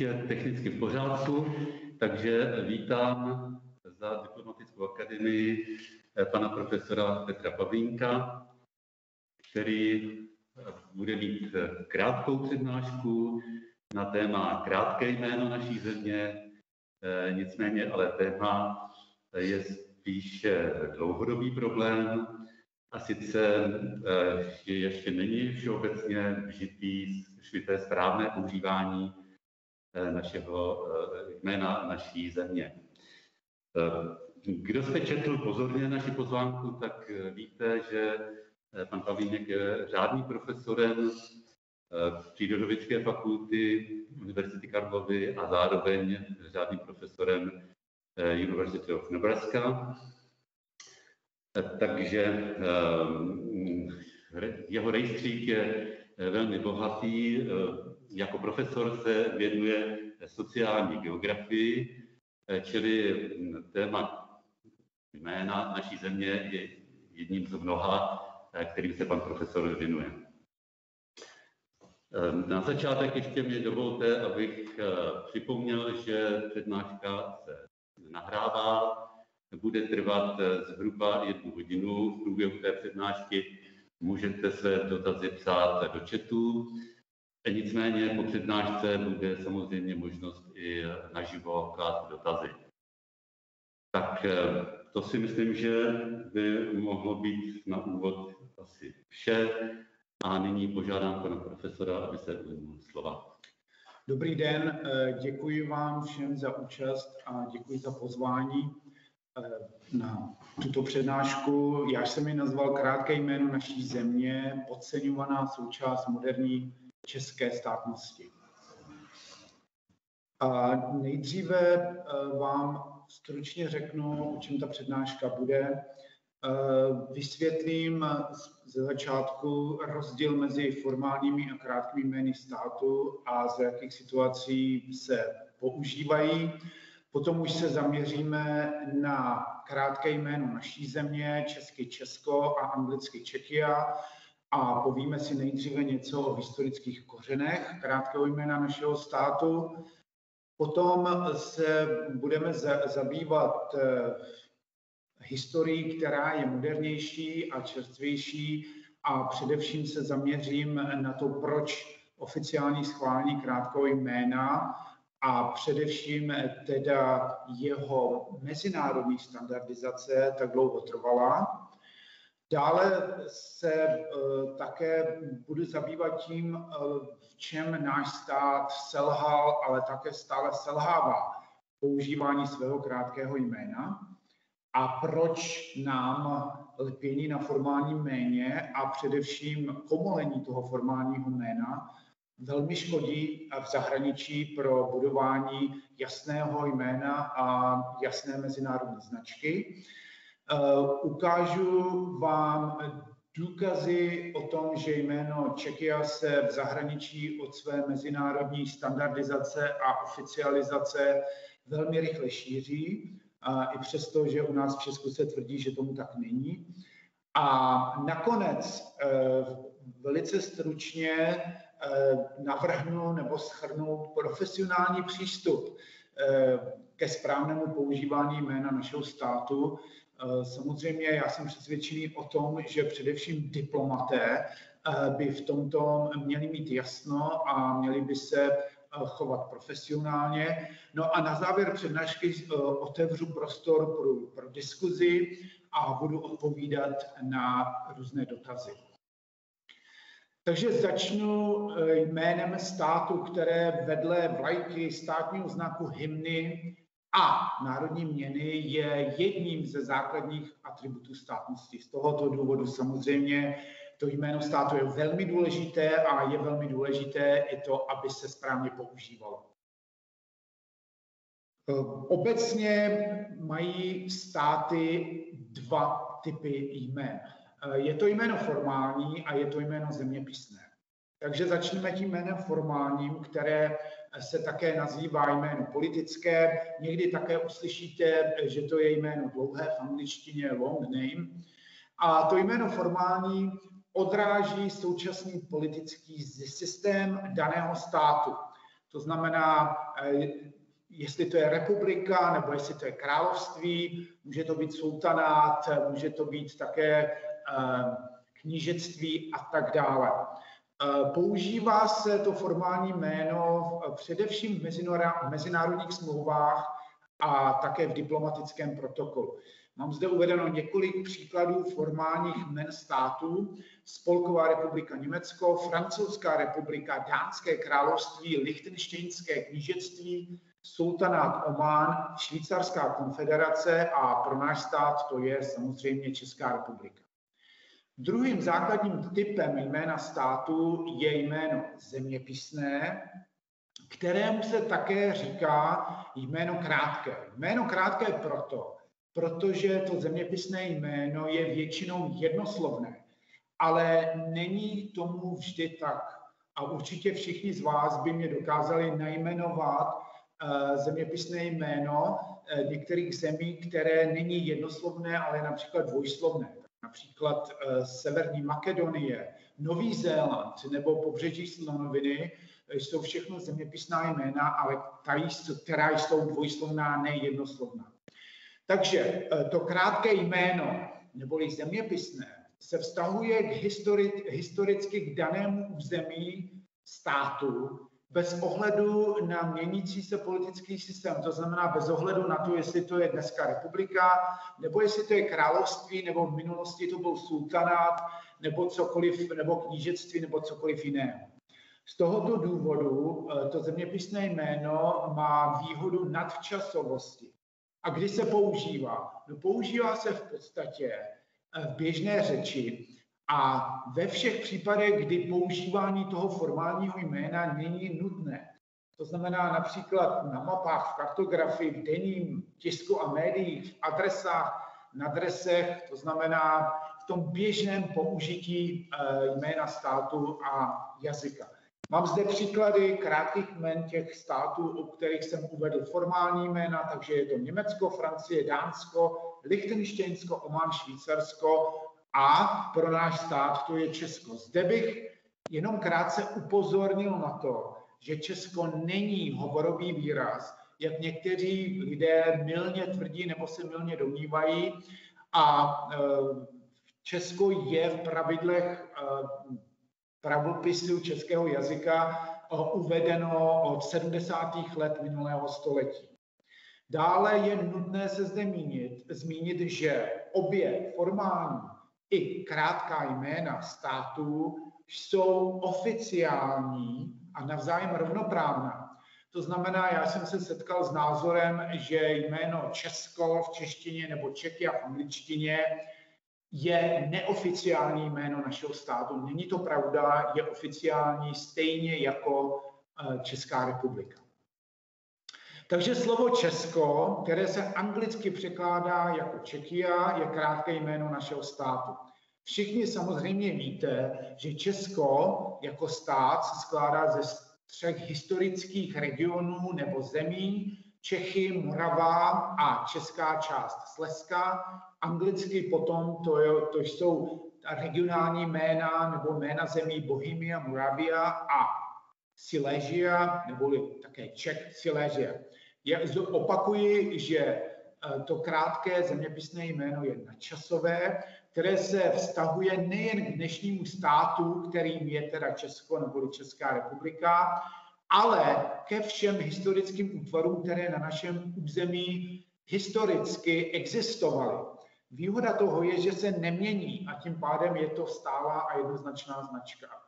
je technicky v pořádku, takže vítám za diplomatickou akademii eh, pana profesora Petra Pavlínka, který eh, bude mít eh, krátkou přednášku na téma krátké jméno naší země, nicméně ale téma je spíše dlouhodobý problém a sice ještě není všeobecně vžitý, švité správné používání našeho eh, jména naší země. Eh, kdo jste četl pozorně naši pozvánku, tak víte, že pan Pavlínek je řádným profesorem Přírodovědské fakulty Univerzity Karlovy a zároveň řádným profesorem University of Nebraska. Takže jeho rejstřík je velmi bohatý, jako profesor se věnuje sociální geografii, čili téma jména naší země je jedním z mnoha, kterým se pan profesor věnuje. Na začátek ještě mi dovolte, abych připomněl, že přednáška se nahrává, bude trvat zhruba jednu hodinu. V průběhu té přednášky můžete své dotazy psát do chatu. Nicméně po přednášce bude samozřejmě možnost i naživo klást dotazy. Tak eh, to si myslím, že by mohlo být na úvod asi vše. A nyní požádám pana profesora, aby se ujmul slova. Dobrý den, eh, děkuji vám všem za účast a děkuji za pozvání na tuto přednášku. Já jsem ji nazval krátké jméno naší země, podceňovaná součást moderní české státnosti. A nejdříve eh, vám stručně řeknu, o čem ta přednáška bude. Eh, vysvětlím ze začátku rozdíl mezi formálními a krátkými jmény státu a z jakých situací se používají. Potom už se zaměříme na krátké jméno naší země, česky Česko a anglicky Čekia a povíme si nejdříve něco o historických kořenech krátkého jména našeho státu. Potom se budeme zabývat eh, historií, která je modernější a čerstvější a především se zaměřím na to, proč oficiální schválení krátkého jména a především teda jeho mezinárodní standardizace tak dlouho trvala. Dále se uh, také budu zabývat tím, uh, v čem náš stát selhal, ale také stále selhává používání svého krátkého jména a proč nám lpění na formálním jméně a především komolení toho formálního jména velmi škodí v zahraničí pro budování jasného jména a jasné mezinárodní značky. Uh, ukážu vám důkazy o tom, že jméno Čekia se v zahraničí od své mezinárodní standardizace a oficializace velmi rychle šíří, i přesto, že u nás v Česku se tvrdí, že tomu tak není. A nakonec uh, velice stručně uh, navrhnu nebo schrnu profesionální přístup ke správnému používání jména našeho státu, Eh, samozřejmě já jsem přesvědčený o tom, že především diplomaté eh, by v tomto měli mít jasno a měli by se eh, chovat profesionálně. No a na závěr přednášky otevřu prostor pro, pro diskuzi a budu odpovídat na různé dotazy. Takže začnu jménem státu, které vedle vlajky státního znaku hymny a národní měny je jedním ze základních atributů státnosti. Z tohoto důvodu samozřejmě to jméno státu je velmi důležité a je velmi důležité i to, aby se správně používalo. Obecně mají státy dva typy jmén. Je to jméno formální a je to jméno zeměpisné. Takže začneme tím jménem formálním, které se také nazývá jméno politické. Někdy také uslyšíte, že to je jméno dlouhé v angličtině long name. A to jméno formální odráží současný politický systém daného státu. To znamená, eh, jestli to je republika nebo jestli to je království, může to být sultanát, může to být také knížectví a tak dále. Používá se to formální jméno především v mezinárodních smlouvách a také v diplomatickém protokolu. Mám zde uvedeno několik příkladů formálních jmen států. Spolková republika Německo, Francouzská republika, Dánské království, Lichtenštejnské knížectví, sultanát Omán, Švýcarská konfederace a pro náš stát to je samozřejmě Česká republika. Druhým základním typem jména státu je jméno zeměpisné, kterému se také říká jméno krátké. Jméno krátké proto, protože to zeměpisné jméno je většinou jednoslovné, ale není tomu vždy tak. A určitě všichni z vás by mě dokázali najmenovat uh, zeměpisné jméno uh, některých zemí, které není jednoslovné, ale například dvojslovné. Například uh, Severní Makedonie, Nový Zéland nebo pobřeží Slonoviny jsou všechno zeměpisná jména, ale ta, která jsou dvojslovná, ne jednoslovná. Takže eh, to krátké jméno, neboli zeměpisné, se vztahuje k histori- historicky k danému území státu bez ohledu na měnící se politický systém. To znamená bez ohledu na to, jestli to je dneska republika, nebo jestli to je království, nebo v minulosti to byl sultanát, nebo cokoliv, nebo knížectví, nebo cokoliv jiného. Z tohoto důvodu eh, to zeměpisné jméno má výhodu nadčasovosti. A kdy se používá? No, používá se v podstatě eh, v běžné řeči a ve všech případech, kdy používání toho formálního jména není nutné. To znamená například na mapách, v kartografii, v denním tisku a médiích, v adresách, na adresech, to znamená v tom běžném použití eh, jména státu a jazyka. Mám zde příklady krátkých jmen těch států, u kterých jsem uvedl formální jména, takže je to Německo, Francie, Dánsko, Lichtenštejnsko, Oman, Švýcarsko a pro náš stát to je Česko. Zde bych jenom krátce upozornil na to, že Česko není hovorový výraz, jak někteří lidé milně tvrdí nebo se milně domnívají. A e, Česko je v pravidlech e, pravopisu českého jazyka uvedeno od 70. let minulého století. Dále je nutné se zde mínit, zmínit, že obě formální i krátká jména států jsou oficiální a navzájem rovnoprávná. To znamená, já jsem se setkal s názorem, že jméno Česko v češtině nebo Čeky v angličtině je neoficiální jméno našeho státu. Není to pravda, je oficiální stejně jako eh, Česká republika. Takže slovo Česko, které se anglicky překládá jako Čekia, je krátké jméno našeho státu. Všichni samozřejmě víte, že Česko jako stát se skládá ze třech historických regionů nebo zemí, Čechy, Morava a česká část Slezska. Anglicky potom to, je, to jsou regionální jména nebo jména zemí Bohemia, Moravia a Silesia, neboli také Čech Silesia. Já opakuji, že eh, to krátké zeměpisné jméno je nadčasové, které se vztahuje nejen k dnešnímu státu, kterým je teda Česko nebo Česká republika, ale ke všem historickým útvarům, které na našem území historicky existovaly. Výhoda toho je, že se nemění a tím pádem je to stálá a jednoznačná značka.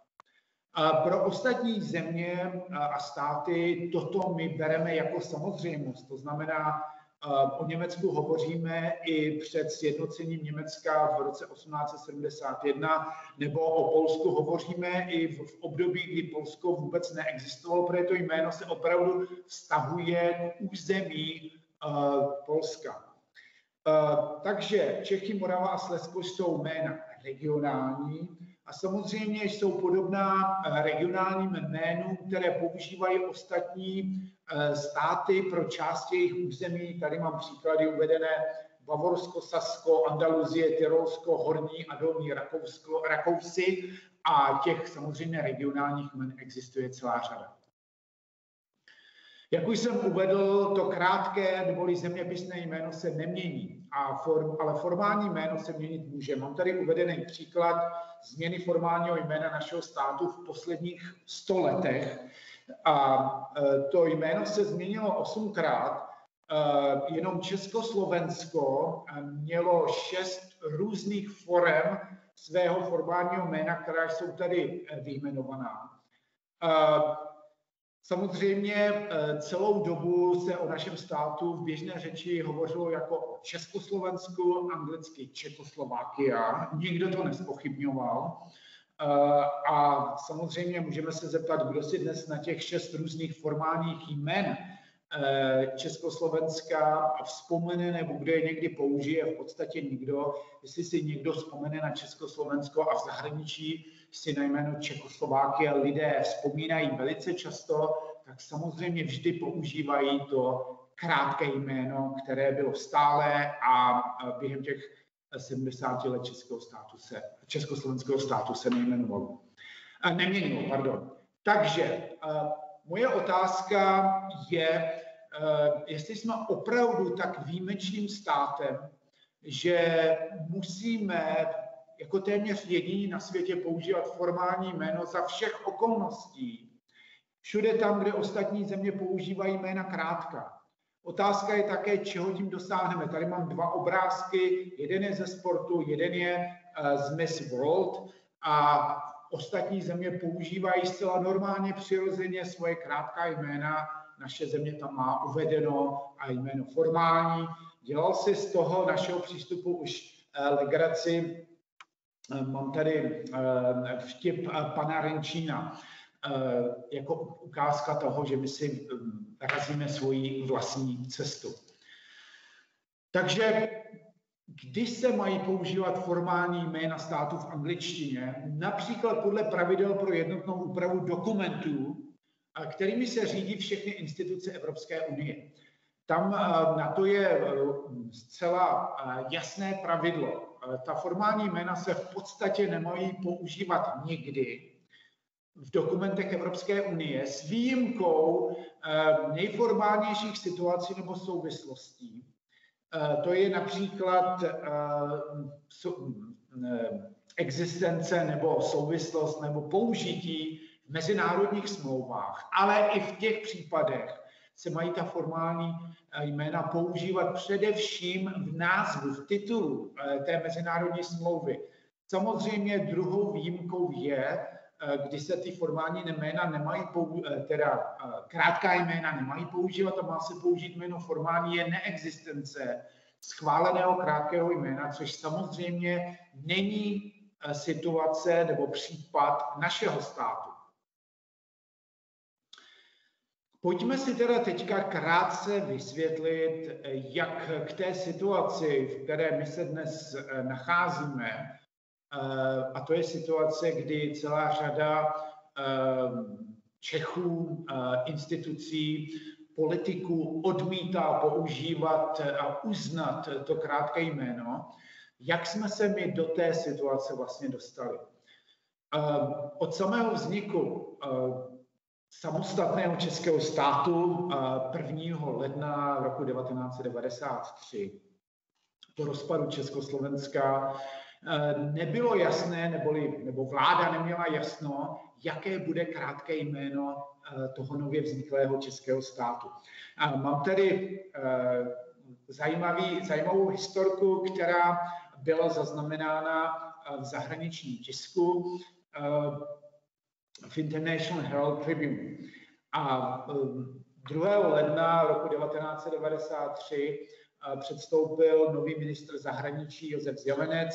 Pro ostatní země a státy toto my bereme jako samozřejmost. To znamená, O Německu hovoříme i před sjednocením Německa v roce 1871, nebo o Polsku hovoříme i v období, kdy Polsko vůbec neexistovalo, protože to jméno se opravdu vztahuje k území Polska. Takže Čechy, Morava a Slezsko jsou jména regionální a samozřejmě jsou podobná regionálním jménům, které používají ostatní Eh, státy pro části jejich území. Tady mám příklady uvedené Bavorsko, Sasko, Andaluzie, Tyrolsko, Horní a Dolní Rakousko, Rakousy a těch samozřejmě regionálních jmen existuje celá řada. Jak už jsem uvedl, to krátké neboli zeměpisné jméno se nemění, a form, ale formální jméno se měnit může. Mám tady uvedený příklad změny formálního jména našeho státu v posledních 100 letech. A e, to jméno se změnilo osmkrát. E, jenom Československo mělo šest různých forem svého formálního jména, která jsou tady e, vyjmenovaná. Samozřejmě eh, celou dobu se o našem státu v běžné řeči hovořilo jako o Československu, anglicky Čekoslovákia. Nikdo to nespochybňoval. Eh, a samozřejmě můžeme se zeptat, kdo si dnes na těch šest různých formálních jmen eh, Československa vzpomene nebo kdo je někdy použije, v podstatě nikdo. Jestli si někdo vzpomene na Československo a v zahraničí si na jméno Čekoslovákie lidé vzpomínají velice často, tak samozřejmě vždy používají to krátké jméno, které bylo stále a během těch 70 let českého státu se, československého státu se nejmenovalo. Neměnilo, pardon. Takže moje otázka je, jestli jsme opravdu tak výjimečným státem, že musíme jako téměř jediný na světě používat formální jméno za všech okolností. Všude tam, kde ostatní země používají jména krátká. Otázka je také, čeho tím dosáhneme. Tady mám dva obrázky, jeden je ze sportu, jeden je eh, z Miss World a ostatní země používají zcela normálně, přirozeně svoje krátká jména. Naše země tam má uvedeno a jméno formální. Dělal si z toho našeho přístupu už eh, legraci mám tady eh, vtip eh, pana Renčína jako ukázka toho, že my si razíme svoji vlastní cestu. Takže kdy se mají používat formální jména států v angličtině, například podle pravidel pro jednotnou úpravu dokumentů, kterými se řídí všechny instituce Evropské unie. Tam na to je zcela jasné pravidlo. Eh, ta formální jména se v podstatě nemají používat nikdy v dokumentech Evropské unie s výjimkou eh, nejformálnějších situací nebo souvislostí. Eh, to je například existence nebo souvislost nebo použití v mezinárodních smlouvách, ale i v těch případech se mají ta formální jména používat především v názvu, v titulu eh, té mezinárodní smlouvy. Samozřejmě druhou výjimkou je, eh, kdy se ty formální jména nemají, eh, teda krátká jména nemají používat a má se použít jméno formální, je neexistence schváleného krátkého jména, což samozřejmě není situace nebo případ našeho státu. Pojďme si teda teďka krátce vysvětlit, jak k té situaci, v které my se dnes eh, nacházíme, eh, a to je situace, kdy celá řada eh, Čechů, institucí, politiků odmítá používat a uznat to krátké jméno, jak jsme se my do té situace vlastně dostali. Od samého vzniku samostatného českého státu 1. ledna roku 1993 po rozpadu Československa nebylo jasné, neboli, nebo vláda neměla jasno, jaké bude krátké jméno toho nově vzniklého českého státu. A mám tady zajímavý, zajímavou historku, která byla zaznamenána v zahraničním tisku v International Herald Tribune. A 2. Um, ledna roku 1993 uh, předstoupil nový ministr zahraničí Josef Zelenec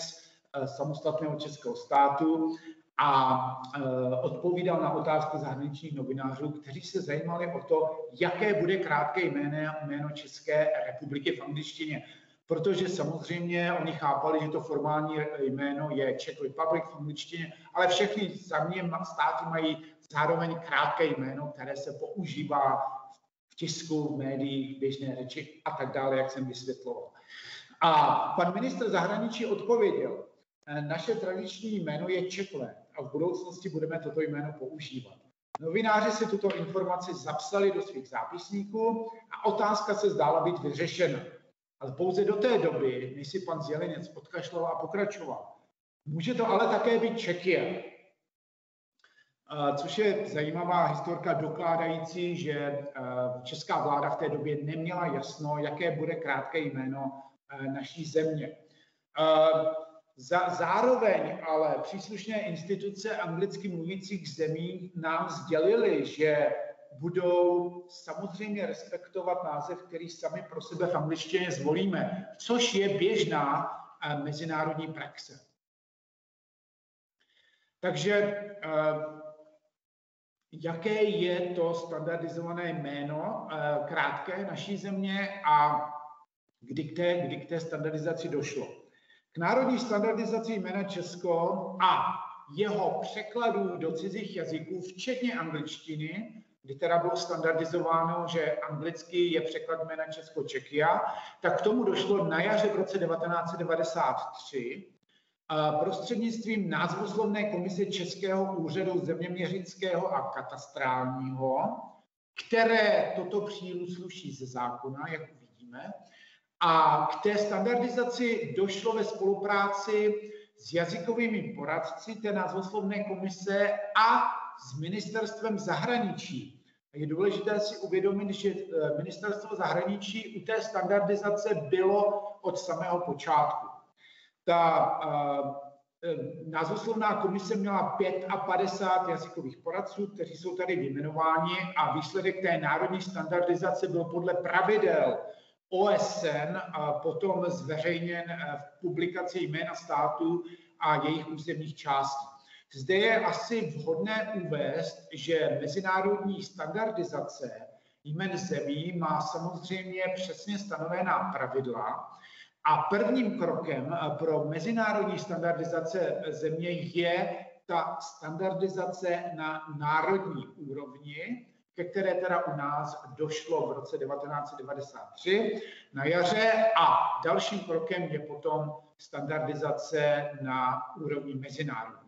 uh, samostatného českého státu a uh, odpovídal na otázky zahraničních novinářů, kteří se zajímali o to, jaké bude krátké jméno, jméno České republiky v angličtině protože samozřejmě oni chápali, že to formální jméno je Czech Republic v angličtině, ale všechny země státy mají zároveň krátké jméno, které se používá v tisku, v médiích, v běžné řeči a tak dále, jak jsem vysvětloval. A pan ministr zahraničí odpověděl, naše tradiční jméno je Čekle a v budoucnosti budeme toto jméno používat. Novináři si tuto informaci zapsali do svých zápisníků a otázka se zdála být vyřešena. Ale pouze do té doby, než si pan Zjelenec odkašlal a pokračoval. Může to ale také být Čekia, což je zajímavá historka dokládající, že česká vláda v té době neměla jasno, jaké bude krátké jméno naší země. Zároveň ale příslušné instituce anglicky mluvících zemí nám sdělili, že budou samozřejmě respektovat název, který sami pro sebe v angličtině zvolíme, což je běžná mezinárodní praxe. Takže jaké je to standardizované jméno krátké naší země a kdy k té, kdy k té standardizaci došlo. K národní standardizaci jména Česko a jeho překladů do cizích jazyků, včetně angličtiny, kdy teda bylo standardizováno, že anglicky je překlad jména Česko-Čekia, tak k tomu došlo na jaře v roce 1993 prostřednictvím názvoslovné komise Českého úřadu zeměměřického a katastrálního, které toto přísluší ze zákona, jak uvidíme, a k té standardizaci došlo ve spolupráci s jazykovými poradci té názvoslovné komise a s ministerstvem zahraničí. Je důležité si uvědomit, že eh, ministerstvo zahraničí u té standardizace bylo od samého počátku. Ta uh, názvoslovná komise měla 55 jazykových poradců, kteří jsou tady vyjmenováni a výsledek té národní standardizace byl podle pravidel OSN a potom zveřejněn eh, v publikaci jména států a jejich územních částí. Zde je asi vhodné uvést, že mezinárodní standardizace jmen zemí má samozřejmě přesně stanovená pravidla a prvním krokem pro mezinárodní standardizace země je ta standardizace na národní úrovni, ke které teda u nás došlo v roce 1993 na jaře a dalším krokem je potom standardizace na úrovni mezinárodní.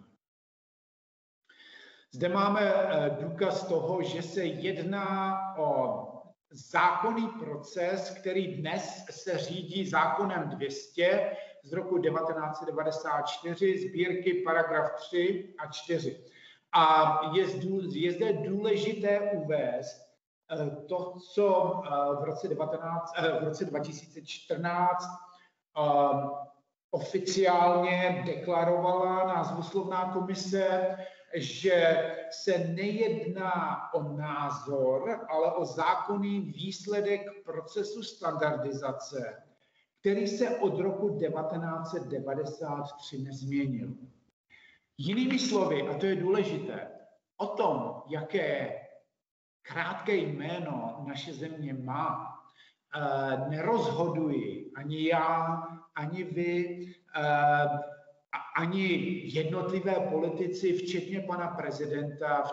Zde máme eh, důkaz toho, že se jedná o zákonný proces, který dnes se řídí zákonem 200 z roku 1994, sbírky paragraf 3 a 4. A je, zde důležité uvést eh, to, co eh, v roce, 19, eh, v roce 2014 oficiálně deklarovala názvoslovná komise, že se nejedná o názor, ale o zákonný výsledek procesu standardizace, který se od roku 1993 nezměnil. Jinými slovy, a to je důležité, o tom, jaké krátké jméno naše země má, eh, nerozhoduji ani já, ani vy, eh, ani jednotlivé politici, včetně pana prezidenta,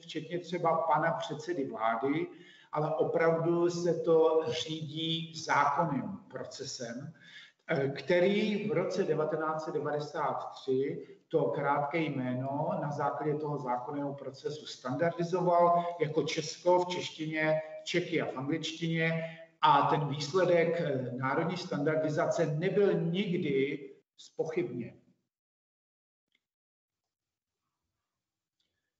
včetně třeba pana předsedy vlády, ale opravdu se to řídí zákonným procesem, eh, který v roce 1993 to krátké jméno na základě toho zákonného procesu standardizoval jako Česko v češtině, Čeky a v angličtině a ten výsledek eh, národní standardizace nebyl nikdy spochybněn.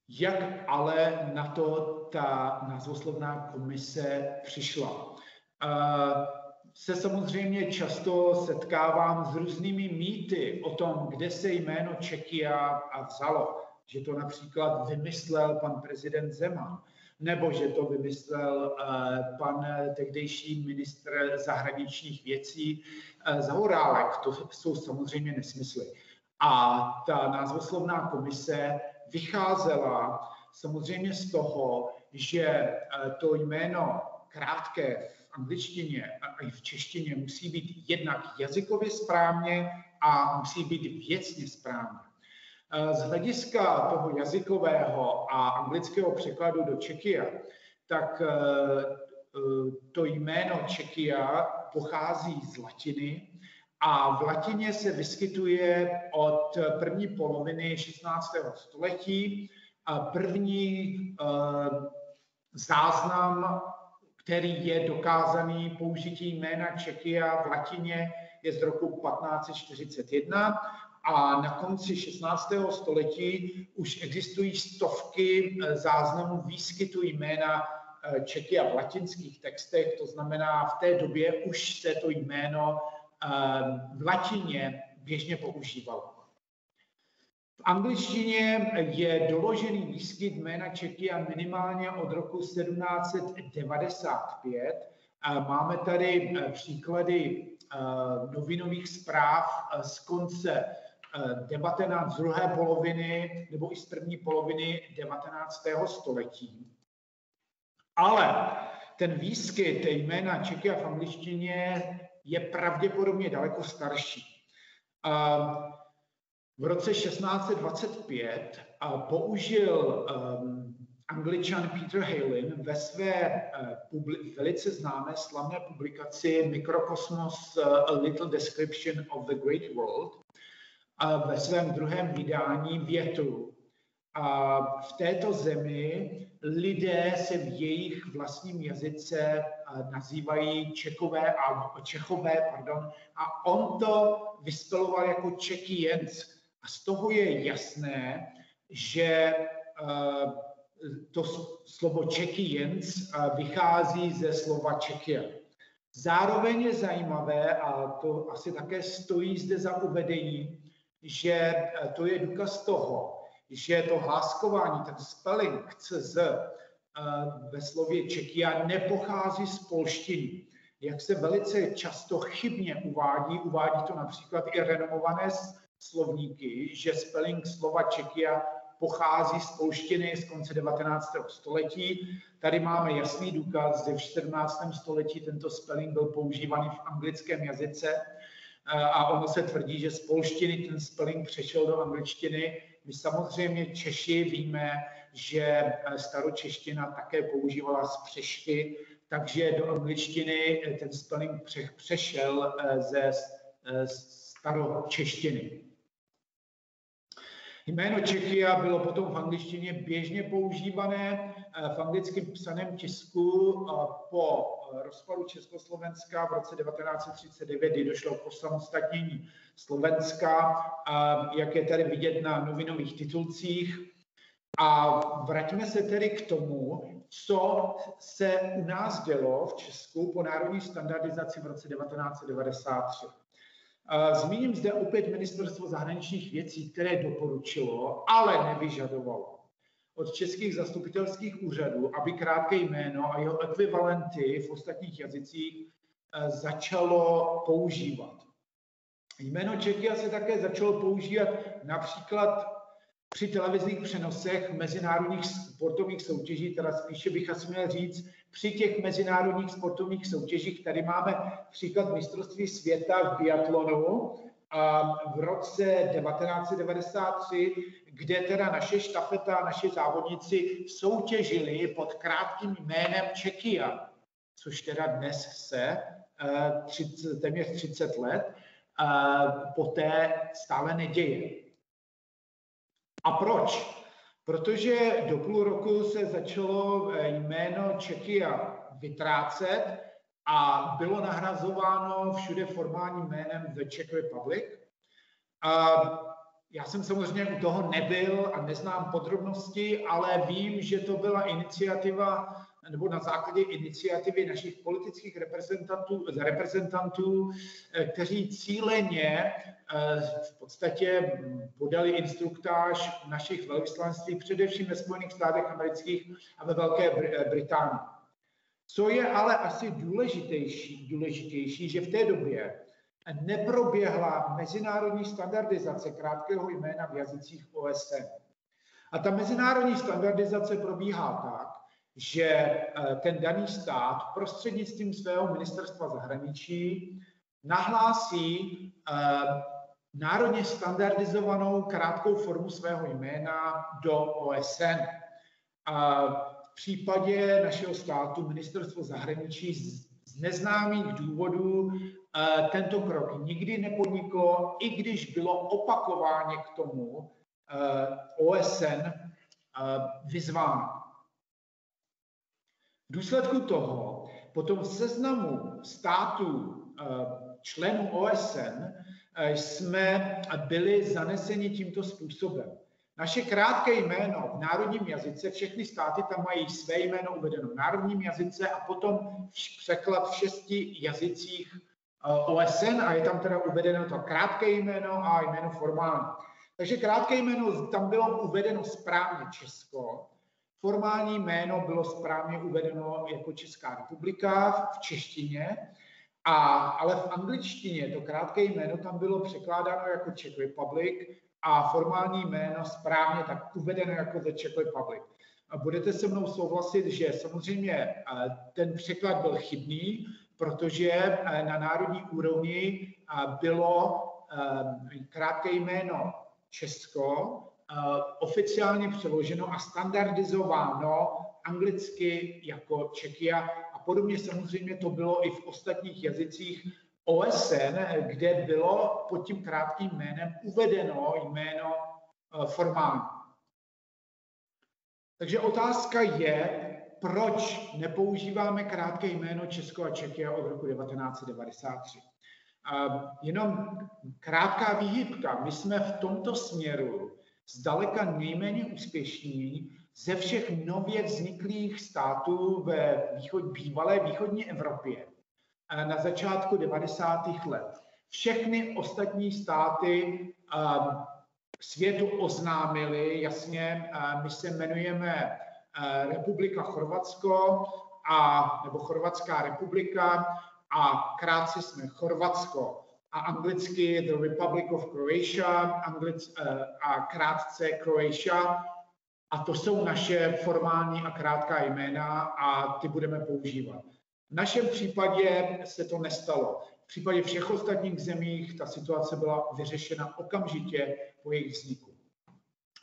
Jak ale na to ta názvoslovná komise přišla? Uh, se samozřejmě často setkávám s různými mýty o tom, kde se jméno Čekia vzalo. Že to například vymyslel pan prezident Zeman, nebo že to vymyslel eh, pan tehdejší ministr zahraničních věcí eh, Zahorálek. To jsou samozřejmě nesmysly. A ta názvoslovná komise vycházela samozřejmě z toho, že eh, to jméno krátké angličtině a i v češtině musí být jednak jazykově správně a musí být věcně správně. Eh, z hlediska toho jazykového a anglického překladu do Čekia, tak eh, to jméno Čekia pochází z latiny a v latině se vyskytuje od první poloviny 16. století první záznam, který je dokázaný použití jména Čekia v latině, je z roku 1541 a na konci 16. století už existují stovky eh, záznamů výskytu jména eh, Čekia v latinských textech, to znamená, v té době už se to jméno eh, v latině běžně používalo. V angličtině je doložený výskyt jména Čekia minimálně od roku 1795. Máme tady příklady novinových zpráv z konce 19, z druhé poloviny nebo i z první poloviny 19. století. Ale ten výskyt jména Čeky v angličtině je pravděpodobně daleko starší. V roce 1625 použil um, angličan Peter Halin ve své uh, velice známé slavné publikaci Microcosmos uh, A Little Description of the Great World a ve svém druhém vydání větu. A v této zemi lidé se v jejich vlastním jazyce nazývají Čekové a Čechové, pardon, a on to vyspeloval jako Čekijenc. A z toho je jasné, že to slovo Čekijenc vychází ze slova Čekia. Zároveň je zajímavé, a to asi také stojí zde za uvedení, že to je důkaz toho, že to hláskování, ten spelling CZ eh, ve slově Čekia nepochází z polštiny. Jak se velice často chybně uvádí, uvádí to například i renomované slovníky, že spelling slova Čekia pochází z polštiny z konce 19. století. Tady máme jasný důkaz, že v 17. století tento spelling byl používaný v anglickém jazyce a ono se tvrdí, že z polštiny ten spelling přešel do angličtiny. My samozřejmě Češi víme, že eh, staročeština také používala spřešky, takže do angličtiny eh, ten spelling přešel eh, ze staročeštiny. Jméno Čechia bylo potom v angličtině běžně používané eh, v anglickém psaném tisku eh, po eh, rozpadu Československa v roce 1939, kdy došlo k osamostatnění Slovenska, jak je tady vidět na novinových titulcích. A vraťme se tedy k tomu, co se u nás dělo v Česku po národní standardizaci v roce 1993. Zmíním zde opět ministerstvo zahraničních věcí, které doporučilo, ale nevyžadovalo od českých zastupitelských úřadů, aby krátké jméno a jeho ekvivalenty v ostatních jazycích eh, začalo používat. Jméno Čekia se také začalo používat například při televizních přenosech mezinárodních sportovních soutěží, teda spíše bych asi měl říct, při těch mezinárodních sportovních soutěžích, tady máme příklad mistrovství světa v biatlonu a v roce 1993, kde teda naše štafeta, naše závodníci soutěžili pod krátkým jménem Čekia, což teda dnes se 30, eh, téměř 30 let eh, poté stále neděje. A proč? Protože do půl roku se začalo eh, jméno Čekia vytrácet a bylo nahrazováno všude formálním jménem The Czech Republic. A já jsem samozřejmě u toho nebyl a neznám podrobnosti, ale vím, že to byla iniciativa nebo na základě iniciativy našich politických reprezentantů, reprezentantů eh, kteří cíleně eh, v podstatě podali instruktáž našich velvyslanství, především ve Spojených státech amerických a ve Velké eh, Británii. Co je ale asi důležitější, důležitější, že v té době neproběhla mezinárodní standardizace krátkého jména v jazycích OSN. A ta mezinárodní standardizace probíhá tak, že eh, ten daný stát prostřednictvím svého ministerstva zahraničí nahlásí eh, národně standardizovanou krátkou formu svého jména do OSN. A v případě našeho státu ministerstvo zahraničí z neznámých důvodů tento krok nikdy nepodniklo, i když bylo opakováně k tomu OSN vyzváno. V důsledku toho potom v seznamu států členů OSN jsme byli zaneseni tímto způsobem. Naše krátké jméno v národním jazyce, všechny státy tam mají své jméno uvedeno v národním jazyce a potom překlad v šesti jazycích eh, OSN a je tam teda uvedeno to krátké jméno a jméno formální. Takže krátké jméno tam bylo uvedeno správně Česko, formální jméno bylo správně uvedeno jako Česká republika v češtině, a, ale v angličtině to krátké jméno tam bylo překládáno jako Czech Republic a formální jméno správně tak uvedeno jako The Czech Republic. A budete se mnou souhlasit, že samozřejmě eh, ten překlad byl chybný, protože eh, na národní úrovni eh, bylo krátké jméno Česko oficiálně přeloženo a standardizováno anglicky jako Čekia a podobně samozřejmě to bylo i v ostatních jazycích OSN, kde bylo pod tím krátkým jménem uvedeno jméno eh, formální. Takže otázka je, proč nepoužíváme krátké jméno Česko a Čekia od roku 1993. Jenom krátká výhybka. My jsme v tomto směru zdaleka nejméně úspěšní ze všech nově vzniklých států ve východ, bývalé východní Evropě na začátku 90. let. Všechny ostatní státy světu oznámili, jasně, my se jmenujeme Republika Chorvatsko a, nebo Chorvatská republika a krátce jsme Chorvatsko a anglicky The Republic of Croatia anglic, a krátce Croatia a to jsou naše formální a krátká jména a ty budeme používat. V našem případě se to nestalo. V případě všech ostatních zemích ta situace byla vyřešena okamžitě po jejich vzniku.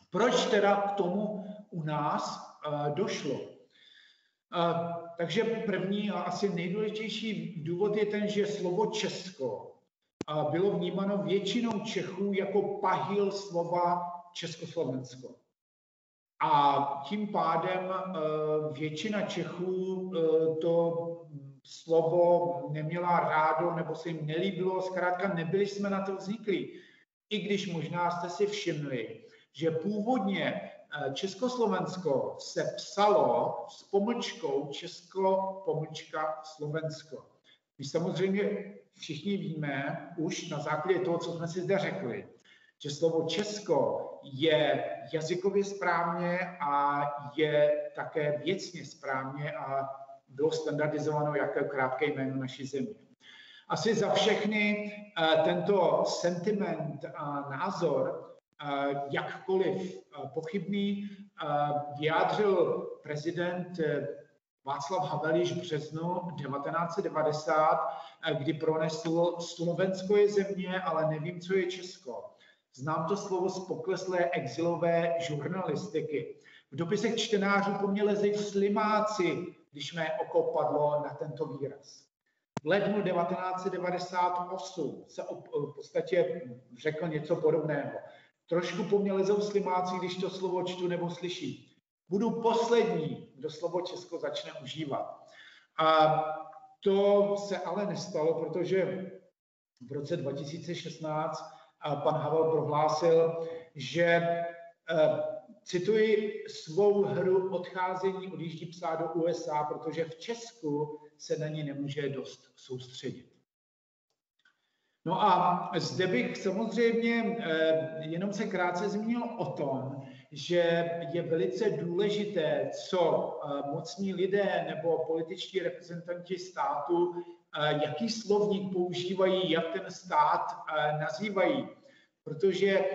Proč teda k tomu u nás došlo? Uh, takže první a asi nejdůležitější důvod je ten, že slovo Česko uh, bylo vnímáno většinou Čechů jako pahil slova Československo. A tím pádem většina Čechů to slovo neměla rádo nebo se jim nelíbilo, zkrátka nebyli jsme na to zvyklí. I když možná jste si všimli, že původně eh, Československo se psalo s pomlčkou Česko, pomlčka Slovensko. My samozřejmě všichni víme už na základě toho, co jsme si zde řekli, že slovo Česko je jazykově správně a je také věcně správně a bylo standardizováno jako krátké jméno naší země. Asi za všechny eh, tento sentiment a názor, eh, jakkoliv pochybný, vyjádřil prezident Václav Havel již v březnu 1990, kdy pronesl Slovensko je země, ale nevím, co je Česko. Znám to slovo z pokleslé exilové žurnalistiky. V dopisech čtenářů po mně lezejí slimáci, když mé oko padlo na tento výraz. V lednu 1998 se v podstatě řekl něco podobného. Trošku po mně lezou slimáci, když to slovo čtu nebo slyší. Budu poslední, kdo slovo Česko začne užívat. A to se ale nestalo, protože v roce 2016 pan Havel prohlásil, že eh, cituji, svou hru odcházení odjíždí psát do USA, protože v Česku se na ní nemůže dost soustředit. No a zde bych samozřejmě eh, jenom se krátce zmínil o tom, že je velice důležité, co eh, mocní lidé nebo političtí reprezentanti státu, eh, jaký slovník používají, jak ten stát nazývají protože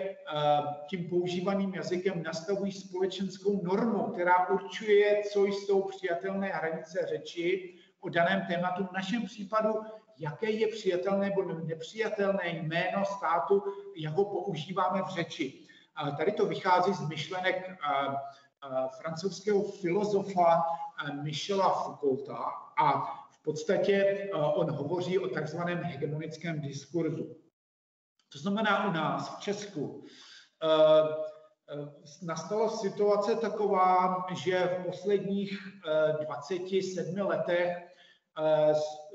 tím používaným jazykem nastavují společenskou normu, která určuje, co jsou přijatelné hranice řeči o daném tématu. V našem případu, jaké je přijatelné nebo nepřijatelné jméno státu, jak ho používáme v řeči. Tady to vychází z myšlenek eh, eh, francouzského filozofa Michela Foucaulta a v podstatě on hovoří o takzvaném hegemonickém diskurzu. To znamená u nás v Česku. Eh, nastala situace taková, že v posledních 27 letech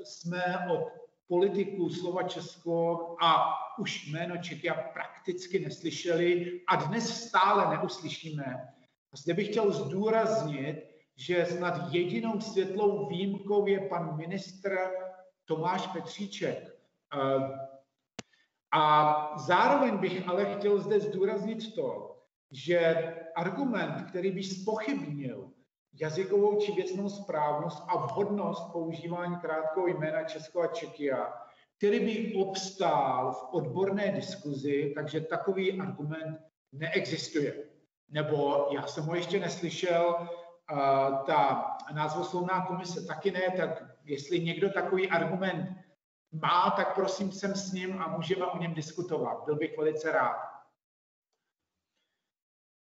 jsme od politiků slova Česko a už jméno Čekia prakticky neslyšeli a dnes stále neuslyšíme. Zde bych chtěl zdůraznit, že snad jedinou světlou výjimkou je pan ministr Tomáš Petříček. A zároveň bych ale chtěl zde zdůraznit to, že argument, který by spochybnil jazykovou či věcnou správnost a vhodnost používání krátkého jména Česko a Čekia, který by obstál v odborné diskuzi, takže takový argument neexistuje. Nebo já jsem ho ještě neslyšel, ta názvoslovná komise taky ne, tak jestli někdo takový argument má, tak prosím jsem s ním a můžeme o něm diskutovat. Byl bych velice rád.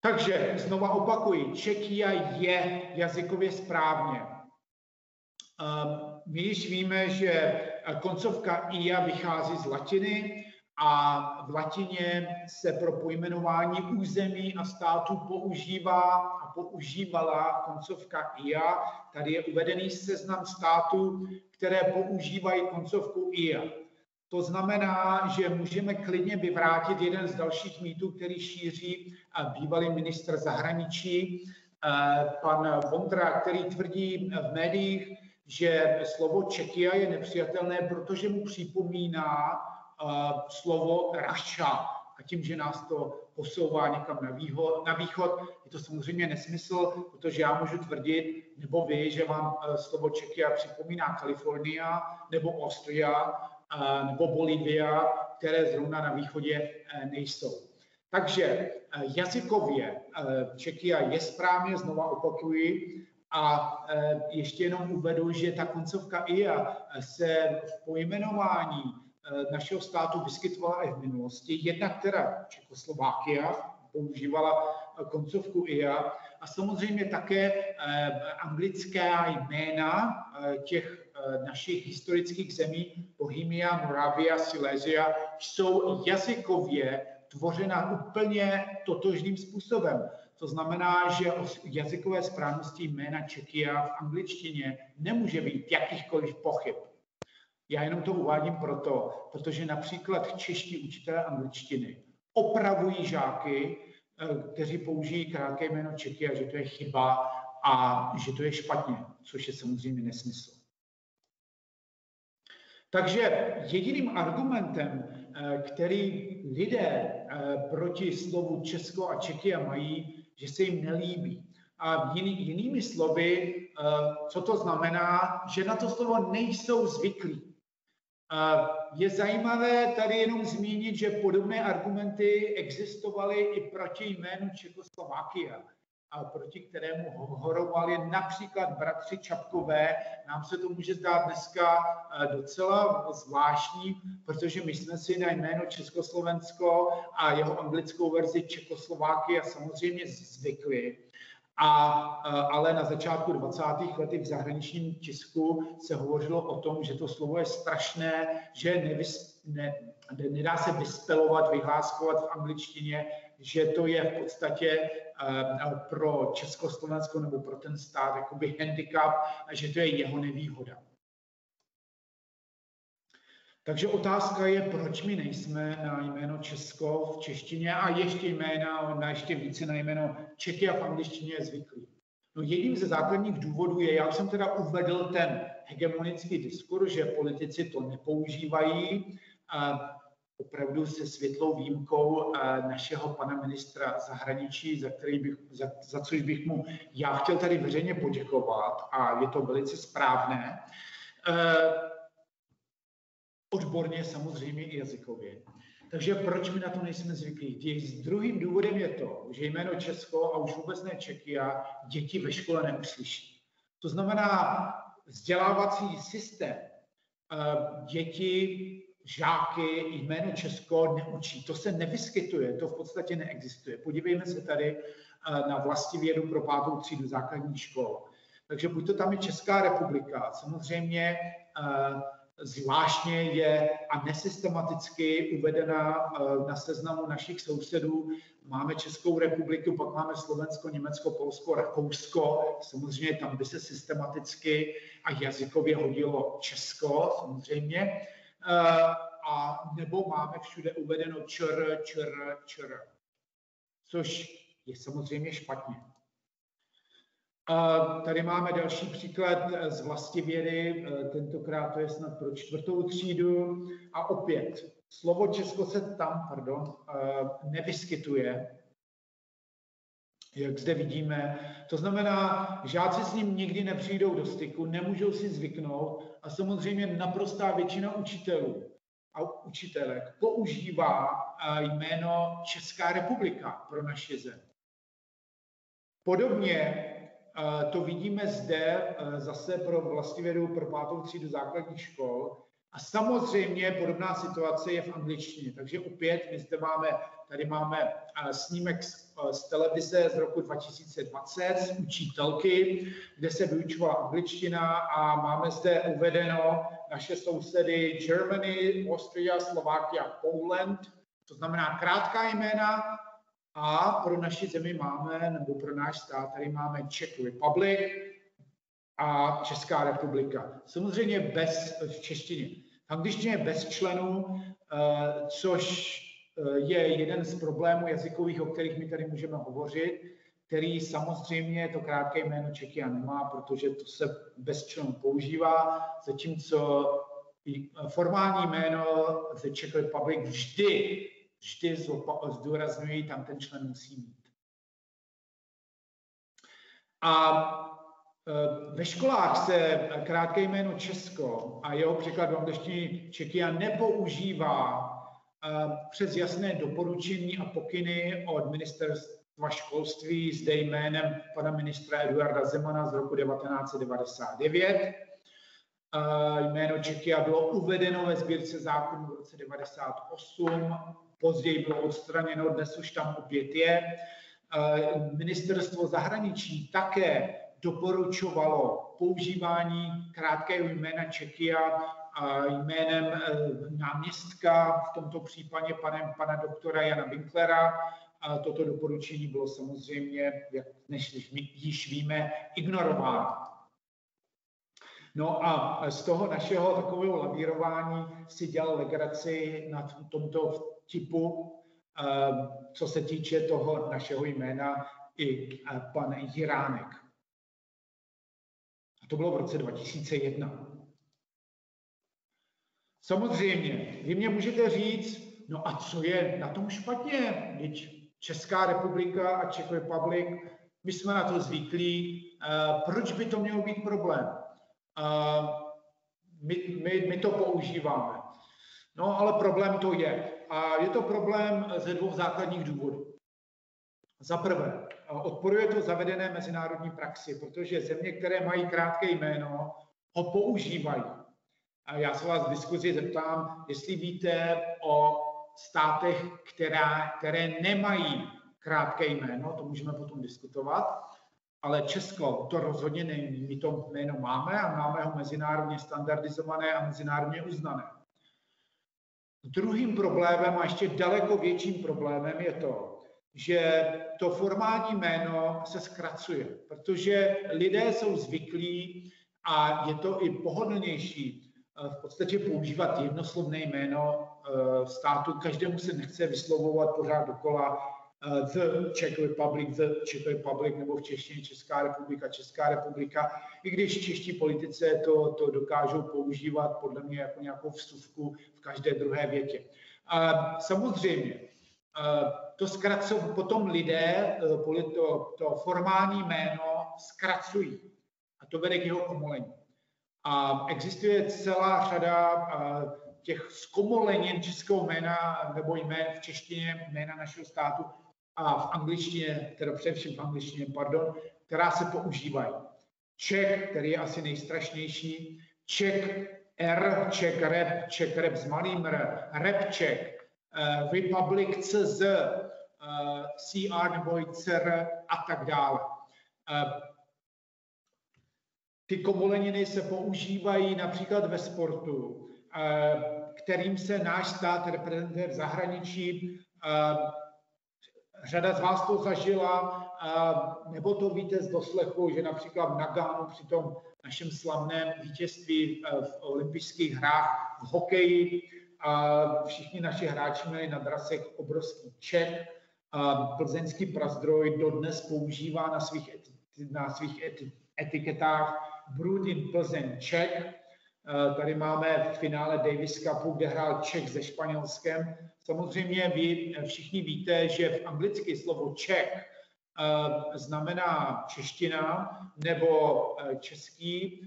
Takže znova opakuji, Čekia je jazykově správně. Ehm, my již víme, že koncovka ia vychází z latiny a v latině se pro pojmenování území a států používá a používala koncovka ia. Tady je uvedený seznam států, které používají koncovku ia. To znamená, že můžeme klidně vyvrátit jeden z dalších mýtů, který šíří bývalý ministr zahraničí, pan Vondra, který tvrdí v médiích, že slovo Čekia je nepřijatelné, protože mu připomíná slovo Raša. A tím, že nás to posouvá někam na, výhod, na východ, je to samozřejmě nesmysl, protože já můžu tvrdit, nebo vy, že vám slovo Čekia připomíná Kalifornia nebo Austria, nebo Bolívia, které zrovna na východě e, nejsou. Takže e, jazykově e, Čekia je správně, znova opakuji, a ještě jenom uvedu, že ta koncovka IA se v pojmenování našeho státu vyskytovala i v minulosti. Jednak teda Čekoslovákia používala koncovku IA a samozřejmě také anglická jména těch našich historických zemí, Bohemia, Moravia, Silesia, jsou jazykově tvořena úplně totožným způsobem. To znamená, že o jazykové správnosti jména Čekia v angličtině nemůže být jakýchkoliv pochyb. Já jenom to uvádím proto, protože například čeští učitelé angličtiny opravují žáky, eh, kteří použijí krátké jméno Čekia, že to je chyba a že to je špatně, což je samozřejmě nesmysl. Takže jediným argumentem, eh, který lidé eh, proti slovu Česko a Čekia mají, že se jim nelíbí. A jiný, jinými slovy, eh, co to znamená, že na to slovo nejsou zvyklí. Je zajímavé tady jenom zmínit, že podobné argumenty existovaly i proti jménu Čekoslovákia proti kterému horovali například bratři Čapkové. Nám se to může zdát dneska eh, docela zvláštní, protože my jsme si na jméno Československo a jeho anglickou verzi Čekoslováky a samozřejmě zvykli. A, eh, ale na začátku 20. let v zahraničním tisku se hovořilo o tom, že to slovo je strašné, že nevys, ne, nedá se vyspelovat, vyhláskovat v angličtině, že to je v podstatě Eh, pro Československo nebo pro ten stát jakoby handicap a že to je jeho nevýhoda. Takže otázka je, proč my nejsme na jméno Česko v češtině a ještě jména, na ještě více na jméno Čechy a v angličtině je zvyklý. No jedním ze základních důvodů je, já jsem teda uvedl ten hegemonický diskurs, že politici to nepoužívají, opravdu se světlou výjimkou eh, našeho pana ministra zahraničí, za, který bych, za, za což bych mu já chtěl tady veřejně poděkovat a je to velice správné. Eh, odborně samozřejmě i jazykově. Takže proč my na to nejsme zvyklí? S druhým důvodem je to, že jméno Česko a už vůbec ne Čekia děti ve škole neuslyší. To znamená, vzdělávací systém eh, děti žáky jméno Česko neučí. To se nevyskytuje, to v podstatě neexistuje. Podívejme se tady eh, na vlastivědu pro pátou třídu základní škol. Takže buď to tam je Česká republika, samozřejmě eh, zvláštně je a nesystematicky uvedena na seznamu našich sousedů. Máme Českou republiku, pak máme Slovensko, Německo, Polsko, Rakousko. Samozřejmě tam by se systematicky a jazykově hodilo Česko, samozřejmě. A nebo máme všude uvedeno čr, čr, čr, což je samozřejmě špatně. Tady máme další příklad z vlastivědy, tentokrát to je snad pro čtvrtou třídu. A opět, slovo Česko se tam, pardon, nevyskytuje, jak zde vidíme. To znamená, žáci s ním nikdy nepřijdou do styku, nemůžou si zvyknout a samozřejmě naprostá většina učitelů a učitelek používá jméno Česká republika pro naše zem. Podobně to vidíme zde zase pro vlastivědu pro pátou třídu základních škol. A samozřejmě podobná situace je v angličtině. Takže opět my zde máme, tady máme snímek z, z televize z roku 2020 z učitelky, kde se vyučovala angličtina a máme zde uvedeno naše sousedy Germany, Austria, Slovakia, Poland. To znamená krátká jména, a pro naši zemi máme, nebo pro náš stát, tady máme Czech Republic a Česká republika. Samozřejmě bez v češtině. V angličtině bez členů, eh, což eh, je jeden z problémů jazykových, o kterých my tady můžeme hovořit, který samozřejmě to krátké jméno Čekia nemá, protože to se bez členů používá, zatímco formální jméno The Czech Republic vždy vždy zdůrazňuji, tam ten člen musí mít. A e, ve školách se krátké jméno Česko a jeho překlad v angličtině Čekia nepoužívá přes jasné doporučení a pokyny od ministerstva školství s jménem pana ministra Eduarda Zemana z roku 1999. E, jméno Čekia bylo uvedeno ve sbírce zákonů v roce 1998 později bylo odstraněno, dnes už tam opět je. Ministerstvo zahraničí také doporučovalo používání krátkého jména Čekia jménem eh, náměstka, v tomto případě panem pana doktora Jana Winklera. Toto doporučení bylo samozřejmě, jak než již víme, ignorováno. No a z toho našeho takového lavírování si dělal legraci na tomto typu, ehm, co se týče toho našeho jména, i eh, pan Jiránek. A to bylo v roce 2001. Samozřejmě, vy mě můžete říct, no a co je na tom špatně? Teď Česká republika a Czech Republic, my jsme na to zvyklí, uh, proč by to mělo být problém? Uh, my, my, my to používáme. No ale problém to je. A je to problém ze dvou základních důvodů. Za prvé, odporuje to zavedené mezinárodní praxi, protože země, které mají krátké jméno, ho používají. Já se vás v diskuzi zeptám, jestli víte o státech, která, které nemají krátké jméno, to můžeme potom diskutovat, ale Česko to rozhodně není. My to jméno máme a máme ho mezinárodně standardizované a mezinárodně uznané. Druhým problémem a ještě daleko větším problémem je to, že to formální jméno se zkracuje, protože lidé jsou zvyklí a je to i pohodlnější v podstatě používat jednoslovné jméno eh, státu. Každému se nechce vyslovovat pořád dokola the Czech Republic, the Czech Republic, nebo v češtině Česká republika, Česká republika, i když čeští politice to, to dokážou používat podle mě jako nějakou vstupku v každé druhé větě. A samozřejmě, to zkracují potom lidé, to, to formální jméno zkracují a to vede k jeho komolení. A existuje celá řada těch zkomolenin českého jména nebo jmén v češtině, jména našeho státu, a v angličtině, teda především v angličtině, pardon, která se používají. Čech, který je asi nejstrašnější, Čech R, Czech rap, Czech rap s malým R, rap Czech, uh, Republic CZ, eh, CR nebo CR a tak dále. Ty komoleniny se používají například ve sportu kterým se náš stát reprezentuje v zahraničí. Řada z vás to zažila, nebo to víte z doslechu, že například v Nagánu při tom našem slavném vítězství v olympijských hrách v hokeji všichni naši hráči měli na drasech obrovský ček. Plzeňský prazdroj dodnes používá na svých, na svých etiketách Brewed in Plzeň Czech. Tady máme v finále Davis Cupu, kde hrál Čech se Španělskem. Samozřejmě vy všichni víte, že v anglicky slovo Czech znamená čeština nebo český,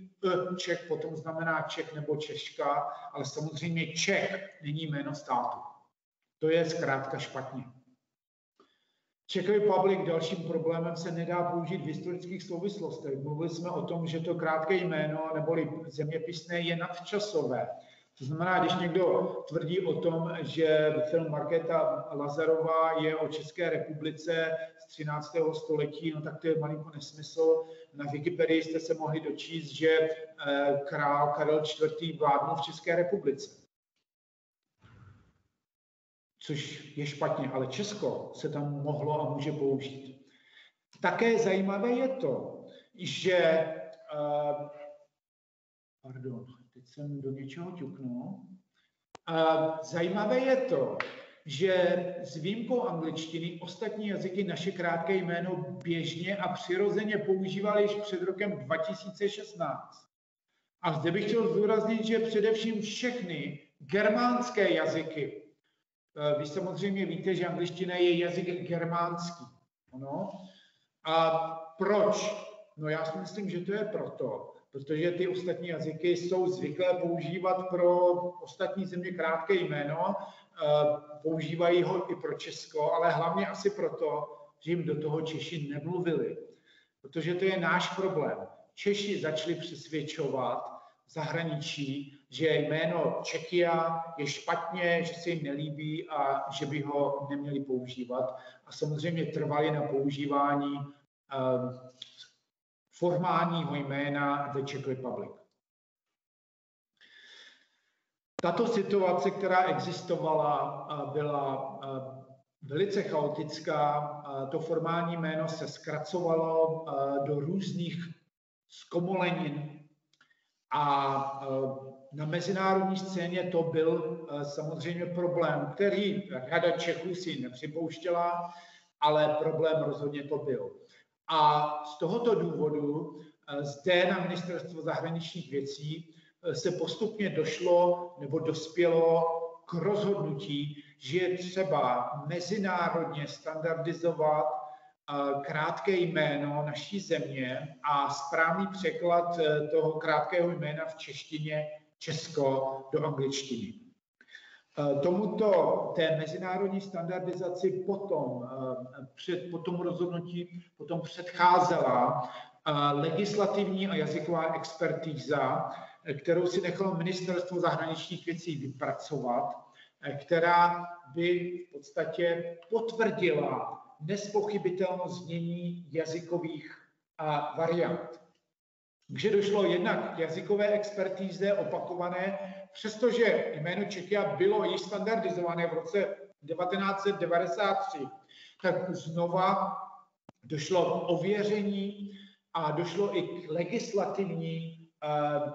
Čech potom znamená Čech nebo Češka, ale samozřejmě Čech není jméno státu. To je zkrátka špatně. Czech Republic dalším problémem se nedá použít v historických souvislostech. Mluvili jsme o tom, že to krátké jméno neboli zeměpisné je nadčasové. To znamená, když někdo tvrdí o tom, že film Markéta Lazarová je o České republice z 13. století, no tak to je malinko nesmysl. Na Wikipedii jste se mohli dočíst, že eh, král Karel IV. vládnul v České republice což je špatně, ale Česko se tam mohlo a může použít. Také zajímavé je to, že, uh, pardon, teď jsem do něčeho ťuknul, uh, zajímavé je to, že s výjimkou angličtiny ostatní jazyky naše krátké jméno běžně a přirozeně používali již před rokem 2016. A zde bych chtěl zdůraznit, že především všechny germánské jazyky vy samozřejmě víte, že angličtina je jazyk germánský. Ano? A proč? No já si myslím, že to je proto, protože ty ostatní jazyky jsou zvyklé používat pro ostatní země krátké jméno, eh, používají ho i pro Česko, ale hlavně asi proto, že jim do toho Češi nemluvili. Protože to je náš problém. Češi začali přesvědčovat zahraničí, že jméno Čekia je špatně, že se jim nelíbí a že by ho neměli používat. A samozřejmě trvali na používání um, formálního jména The Czech Republic. Tato situace, která existovala, byla velice chaotická. To formální jméno se zkracovalo do různých zkomolenin a na mezinárodní scéně to byl eh, samozřejmě problém, který Rada Čechů si nepřipouštěla, ale problém rozhodně to byl. A z tohoto důvodu eh, zde na Ministerstvo zahraničních věcí eh, se postupně došlo nebo dospělo k rozhodnutí, že je třeba mezinárodně standardizovat krátké jméno naší země a správný překlad toho krátkého jména v češtině Česko do angličtiny. Eh, tomuto té mezinárodní standardizaci potom, eh, před, po tom rozhodnutí potom předcházela eh, legislativní a jazyková expertíza, kterou si nechalo Ministerstvo zahraničních věcí vypracovat, která by v podstatě potvrdila nespochybitelnost znění jazykových variant. Takže došlo jednak k jazykové expertíze opakované, přestože jméno Čekia bylo již standardizované v roce 1993, tak znova došlo k ověření a došlo i k legislativní uh,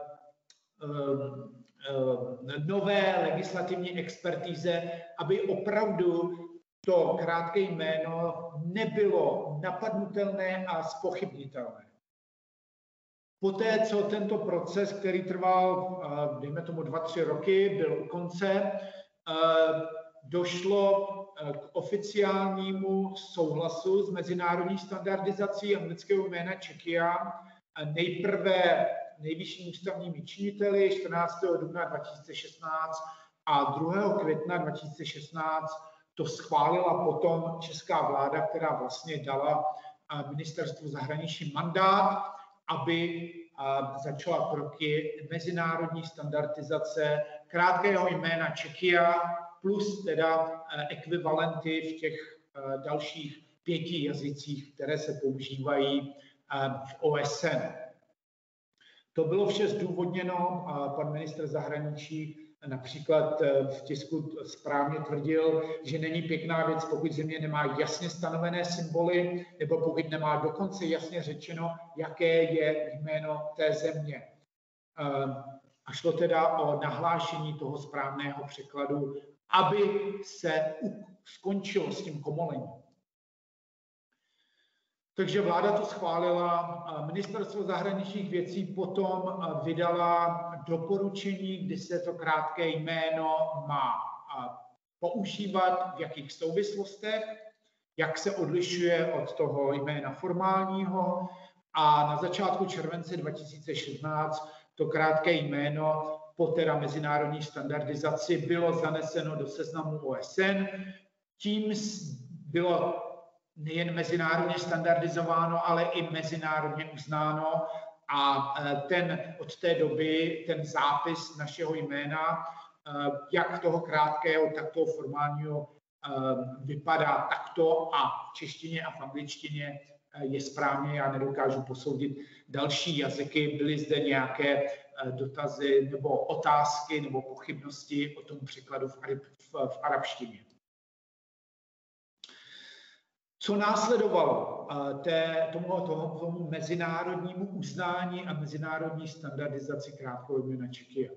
uh, uh, nové legislativní expertíze, aby opravdu to krátké jméno nebylo napadnutelné a spochybnitelné. Poté, co tento proces, který trval, dejme tomu dva, tři roky, byl u konce, došlo k oficiálnímu souhlasu s mezinárodní standardizací anglického jména Čekia. Nejprve nejvyššími ústavními činiteli 14. dubna 2016 a 2. května 2016 to schválila potom česká vláda, která vlastně dala ministerstvu zahraničí mandát aby začala kroky mezinárodní standardizace krátkého jména Čekia plus teda ekvivalenty v těch dalších pěti jazycích, které se používají v OSN. To bylo vše zdůvodněno, pan ministr zahraničí například v tisku správně tvrdil, že není pěkná věc, pokud země nemá jasně stanovené symboly, nebo pokud nemá dokonce jasně řečeno, jaké je jméno té země. A šlo teda o nahlášení toho správného překladu, aby se skončilo s tím komolením. Takže vláda to schválila. Ministerstvo zahraničních věcí potom vydala doporučení, kdy se to krátké jméno má používat, v jakých souvislostech, jak se odlišuje od toho jména formálního. A na začátku července 2016 to krátké jméno po teda mezinárodní standardizaci bylo zaneseno do seznamu OSN. Tím bylo nejen mezinárodně standardizováno, ale i mezinárodně uznáno a e, ten od té doby ten zápis našeho jména, e, jak toho krátkého, tak toho formálního e, vypadá takto a v češtině a v angličtině je správně, já nedokážu posoudit další jazyky, byly zde nějaké dotazy nebo otázky nebo pochybnosti o tom překladu v, v, v arabštině. Co následovalo té, tomu, tomu, tomu mezinárodnímu uznání a mezinárodní standardizaci jména Čekia?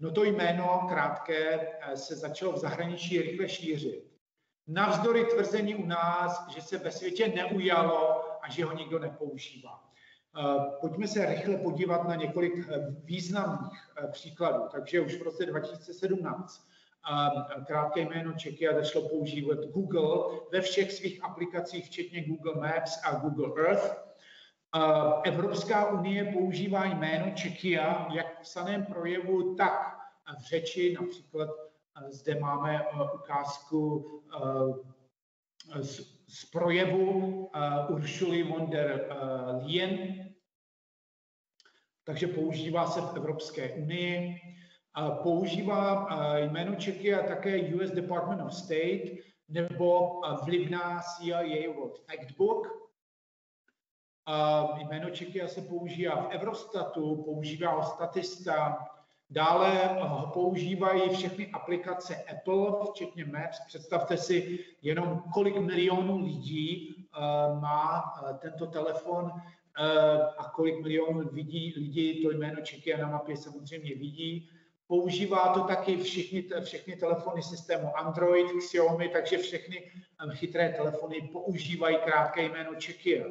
No to jméno krátké eh, se začalo v zahraničí rychle šířit. Navzdory tvrzení u nás, že se ve světě neujalo a že ho nikdo nepoužívá. Eh, pojďme se rychle podívat na několik eh, významných příkladů. Takže už v roce 2017 krátké jméno Čeky a začalo používat Google ve všech svých aplikacích, včetně Google Maps a Google Earth. Evropská unie používá jméno Čekia jak v psaném projevu, tak v řeči. Například zde máme ukázku z, z projevu Uršuly von der Leyen. Takže používá se v Evropské unii používá jméno Čekia také US Department of State nebo vlivná CIA World Factbook. Jméno Čekia se používá v Eurostatu, používá ho statista, Dále ho používají všechny aplikace Apple, včetně Maps. Představte si jenom, kolik milionů lidí má tento telefon a kolik milionů lidí, lidí to jméno Čekia na mapě samozřejmě vidí. Používá to taky všichni, všechny telefony systému Android, Xiaomi, takže všechny chytré telefony používají krátké jméno Czechia.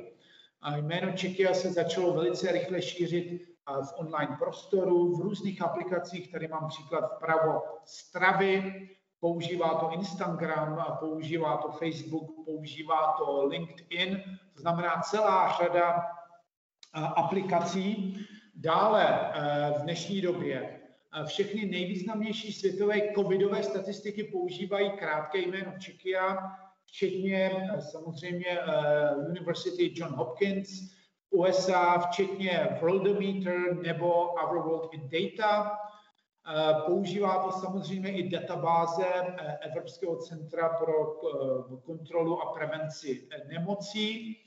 A jméno Czechia se začalo velice rychle šířit v online prostoru, v různých aplikacích. Tady mám příklad vpravo Stravy, používá to Instagram, používá to Facebook, používá to LinkedIn, to znamená celá řada aplikací. Dále v dnešní době všechny nejvýznamnější světové covidové statistiky používají krátké jméno Čekia, včetně eh, samozřejmě eh, University John Hopkins, USA, včetně Worldometer nebo Our World in Data. Eh, používá to samozřejmě i databáze Evropského centra pro kontrolu a prevenci nemocí.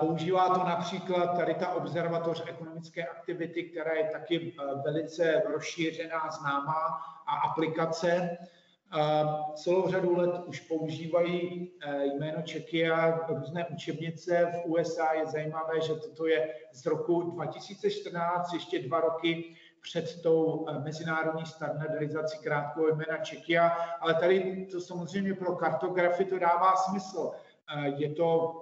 Používá to například tady ta observatoř ekonomické aktivity, která je taky eh, velice rozšířená, známá a aplikace. Celou řadu let už používají eh, jméno Čekia různé učebnice. V USA je zajímavé, že toto je z roku 2014, ještě dva roky před tou eh, mezinárodní standardizací krátkého jména Čekia, ale tady to samozřejmě pro kartografy to dává smysl. Je to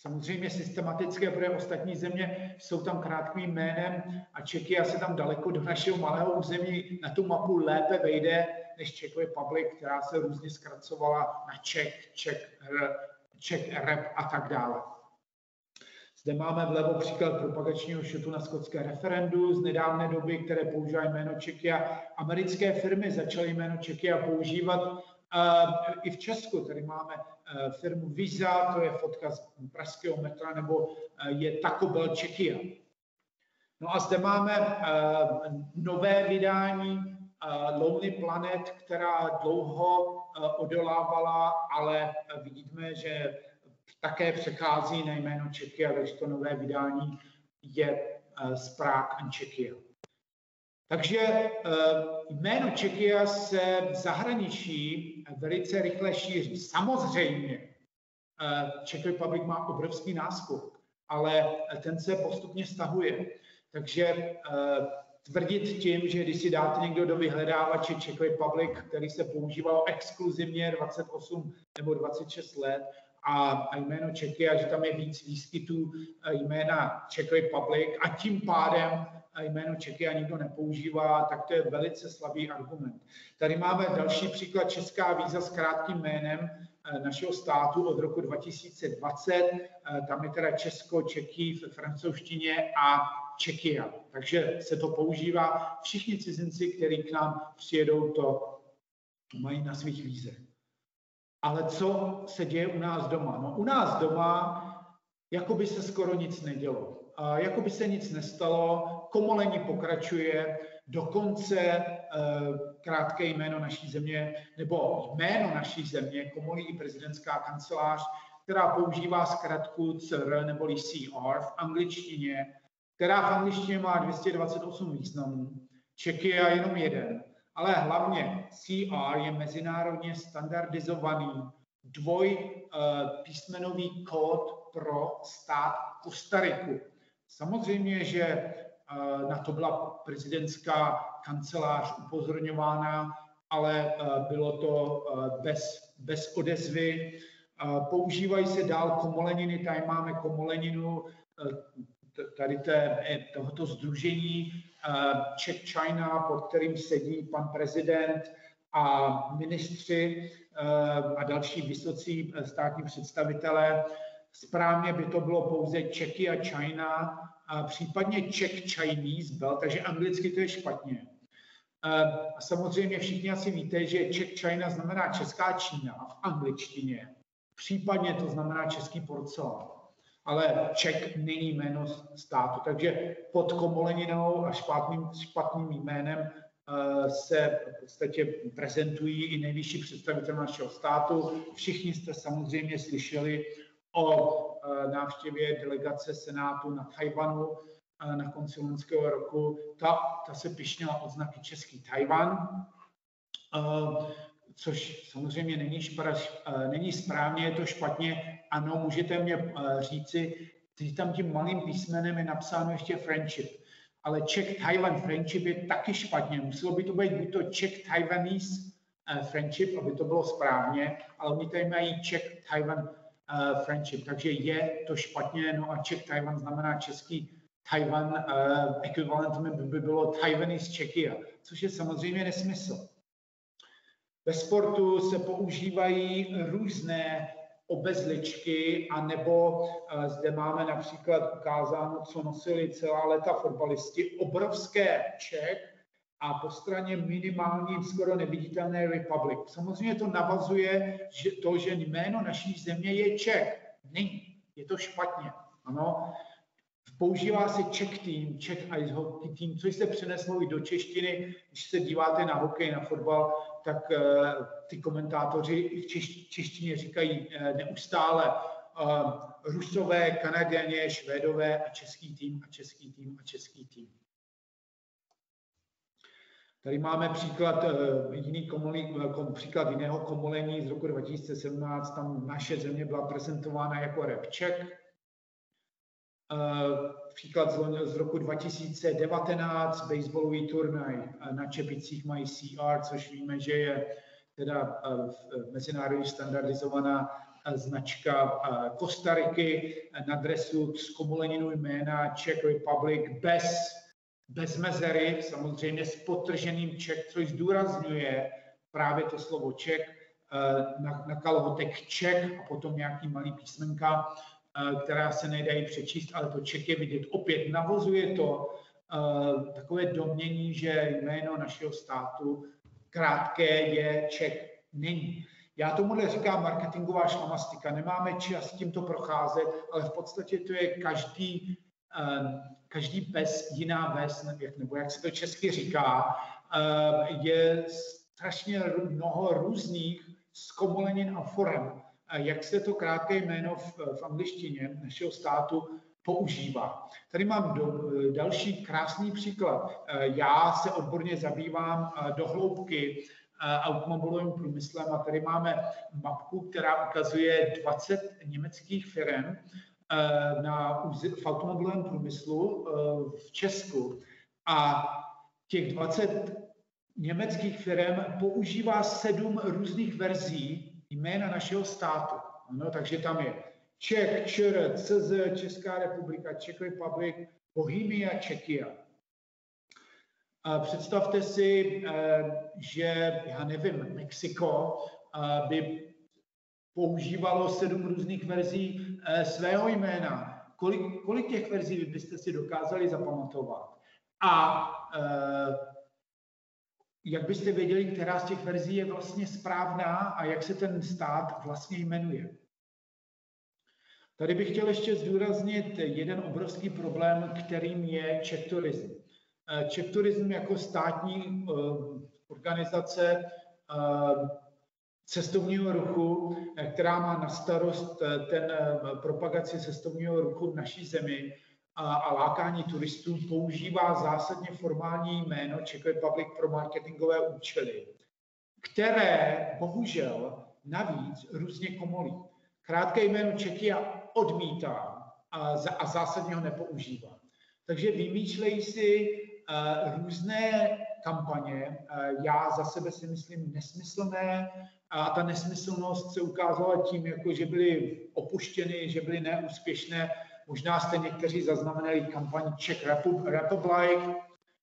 Samozřejmě systematické, protože ostatní země jsou tam krátkým jménem a Čeky asi tam daleko do našeho malého území na tu mapu lépe vejde než Czech Republic, která se různě zkracovala na Czech, Czech, Czech Rep a tak dále. Zde máme vlevo příklad propagačního šutu na skotské referendu z nedávné doby, které používá jméno Čekia. Americké firmy začaly jméno Čekia používat i v Česku tady máme e, firmu Visa, to je fotka z pražského metra, nebo e, je Taco Bell Czechia. No a zde máme e, nové vydání Lonely Planet, která dlouho odolávala, ale vidíme, že také přechází na jméno Czechia, takže to nové vydání je z Prague and Czechia. Takže eh, jméno Čekia se v zahraničí velice rychle šíří. Samozřejmě Czech Republic má obrovský náskok, ale ten se postupně stahuje. Takže tvrdit tím, že když si dáte někdo do vyhledávače Czech Republic, který se používal exkluzivně 28 nebo 26 let, a jméno Čeky a že tam je víc výskytů jména Czech Republic a tím pádem jméno Čeky a nikdo nepoužívá, tak to je velice slabý argument. Tady máme další příklad Česká víza s krátkým jménem eh, našeho státu od roku 2020. Eh, tam je teda Česko, Čeky v francouzštině a Čekia. Takže se to používá. Všichni cizinci, kteří k nám přijedou, to mají na svých vízech. Ale co se děje u nás doma? No u nás doma jako by se skoro nic nedělo. Jako by se nic nestalo, komolení pokračuje, dokonce e, krátké jméno naší země, nebo jméno naší země, komolí prezidentská kancelář, která používá zkratku CR neboli CR v angličtině, která v angličtině má 228 významů, Čeky je jenom jeden ale hlavně CR je mezinárodně standardizovaný dvojpísmenový eh, kód pro stát Kostariku. Samozřejmě, že eh, na to byla prezidentská kancelář upozorňována, ale eh, bylo to bez, bez odezvy. Používají se dál komoleniny, tady máme komoleninu tady té, tohoto združení Czech China, pod kterým sedí pan prezident a ministři a další vysocí státní představitelé. Správně by to bylo pouze Čeky a China, a případně Czech Chinese byl, takže anglicky to je špatně. A samozřejmě všichni asi víte, že Czech China znamená česká Čína v angličtině. Případně to znamená český porcelán ale Ček není jméno státu. Takže pod komoleninou a špatným, špatným jménem se v podstatě prezentují i nejvyšší představitel našeho státu. Všichni jste samozřejmě slyšeli o návštěvě delegace Senátu na Tajvanu uh, na konci loňského roku. Ta, ta se pišnila od znaky Český Tajvan což samozřejmě není, špra, není správně, je to špatně. Ano, můžete mě eh, říci, že tam tím malým písmenem je napsáno ještě friendship. Ale Czech Taiwan friendship je taky špatně. Muselo by to být buď to Czech Taiwanese friendship, aby to bylo správně, ale oni tady mají Czech Taiwan uh, friendship, takže je to špatně. No a Czech Taiwan znamená český Taiwan, uh, ekvivalentem by, by bylo Taiwanese Czechia, což je samozřejmě nesmysl. Ve sportu se používají různé obezličky, anebo eh, zde máme například ukázáno, co nosili celá léta fotbalisti, obrovské ček a po straně minimální, skoro neviditelné Republic. Samozřejmě to navazuje že to, že jméno naší země je Čech. Není, je to špatně. Ano, Používá se Czech Team, Czech Ice Hockey Team, což se přeneslo i do češtiny. Když se díváte na hokej, na fotbal, tak uh, ty komentátoři v češ, češtině říkají uh, neustále uh, Rusové, Kanaděně, Švédové a český tým a český tým a český tým. Tady máme příklad, uh, jiný komolí, uh, příklad jiného komolení z roku 2017. Tam naše země byla prezentována jako repček, Eh, příklad z roku 2019, baseballový turnaj na Čepicích mají CR, což víme, že je teda eh, mezinárodně standardizovaná eh, značka Kostariky. Na dresu s komoleninou jména Czech Republic bez, bez mezery, samozřejmě s potrženým Czech, což zdůrazňuje právě to slovo Czech, na, na kalhotek Czech a potom nějaký malý písmenka která se nedají přečíst, ale to Ček je vidět. Opět navozuje to takové domění, že jméno našeho státu krátké je Ček. Není. Já tomu říkám marketingová šlamastika. Nemáme čas tímto procházet, ale v podstatě to je každý, každý pes, jiná ves, nebo jak se to česky říká, je strašně mnoho různých zkomolenin a forem jak se to krátké jméno v, v angličtině našeho státu používá. Tady mám do, další krásný příklad. Já se odborně zabývám do hloubky automobilovým průmyslem a tady máme mapku, která ukazuje 20 německých firm na, v automobilovém průmyslu v Česku. A těch 20 německých firm používá sedm různých verzí jména našeho státu. No, takže tam je Čech, ČR, CZ, Česká republika, Czech Republic, Bohemia, Čekia. A představte si, eh, že, já nevím, Mexiko eh, by používalo sedm různých verzí eh, svého jména. Kolik, kolik těch verzí byste si dokázali zapamatovat? A jak byste věděli, která z těch verzí je vlastně správná a jak se ten stát vlastně jmenuje? Tady bych chtěl ještě zdůraznit jeden obrovský problém, kterým je Czech Tourism. Eh, Czech Tourism jako státní organizace cestovního ruchu, která má na starost ten propagaci cestovního ruchu v naší zemi a, a lákání turistů, používá zásadně formální jméno Czech Republic pro marketingové účely, které bohužel navíc různě komolí. Krátké jméno Čekia odmítá a, a zásadně ho nepoužívá. Takže vymýšlejí si různé kampaně. Uh, já za sebe si myslím nesmyslné a ta nesmyslnost se ukázala tím, jako že byly opuštěny, že byly neúspěšné. Možná jste někteří zaznamenali kampaň Czech Republic,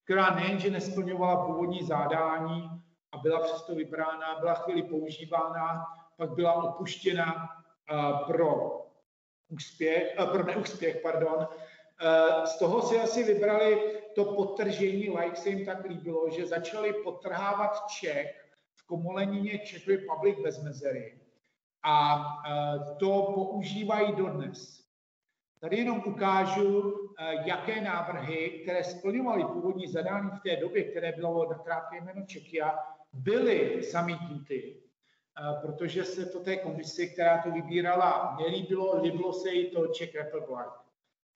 která nejenže nesplňovala původní zadání a byla přesto vybrána, byla chvíli používána, pak byla opuštěna uh, pro úspěch, uh, pro neúspěch, pardon. Uh, z toho si asi vybrali to potržení, like se jim tak líbilo, že začali potrhávat Čech v komolenině Czech Republic bez mezery. A uh, to používají dodnes. Tady jenom ukážu, jaké návrhy, které splňovaly původní zadání v té době, které bylo na krátké jméno Čekia, byly zamítnuty protože se to té komisi, která to vybírala, nelíbilo, líbilo se jí to Czech Republic.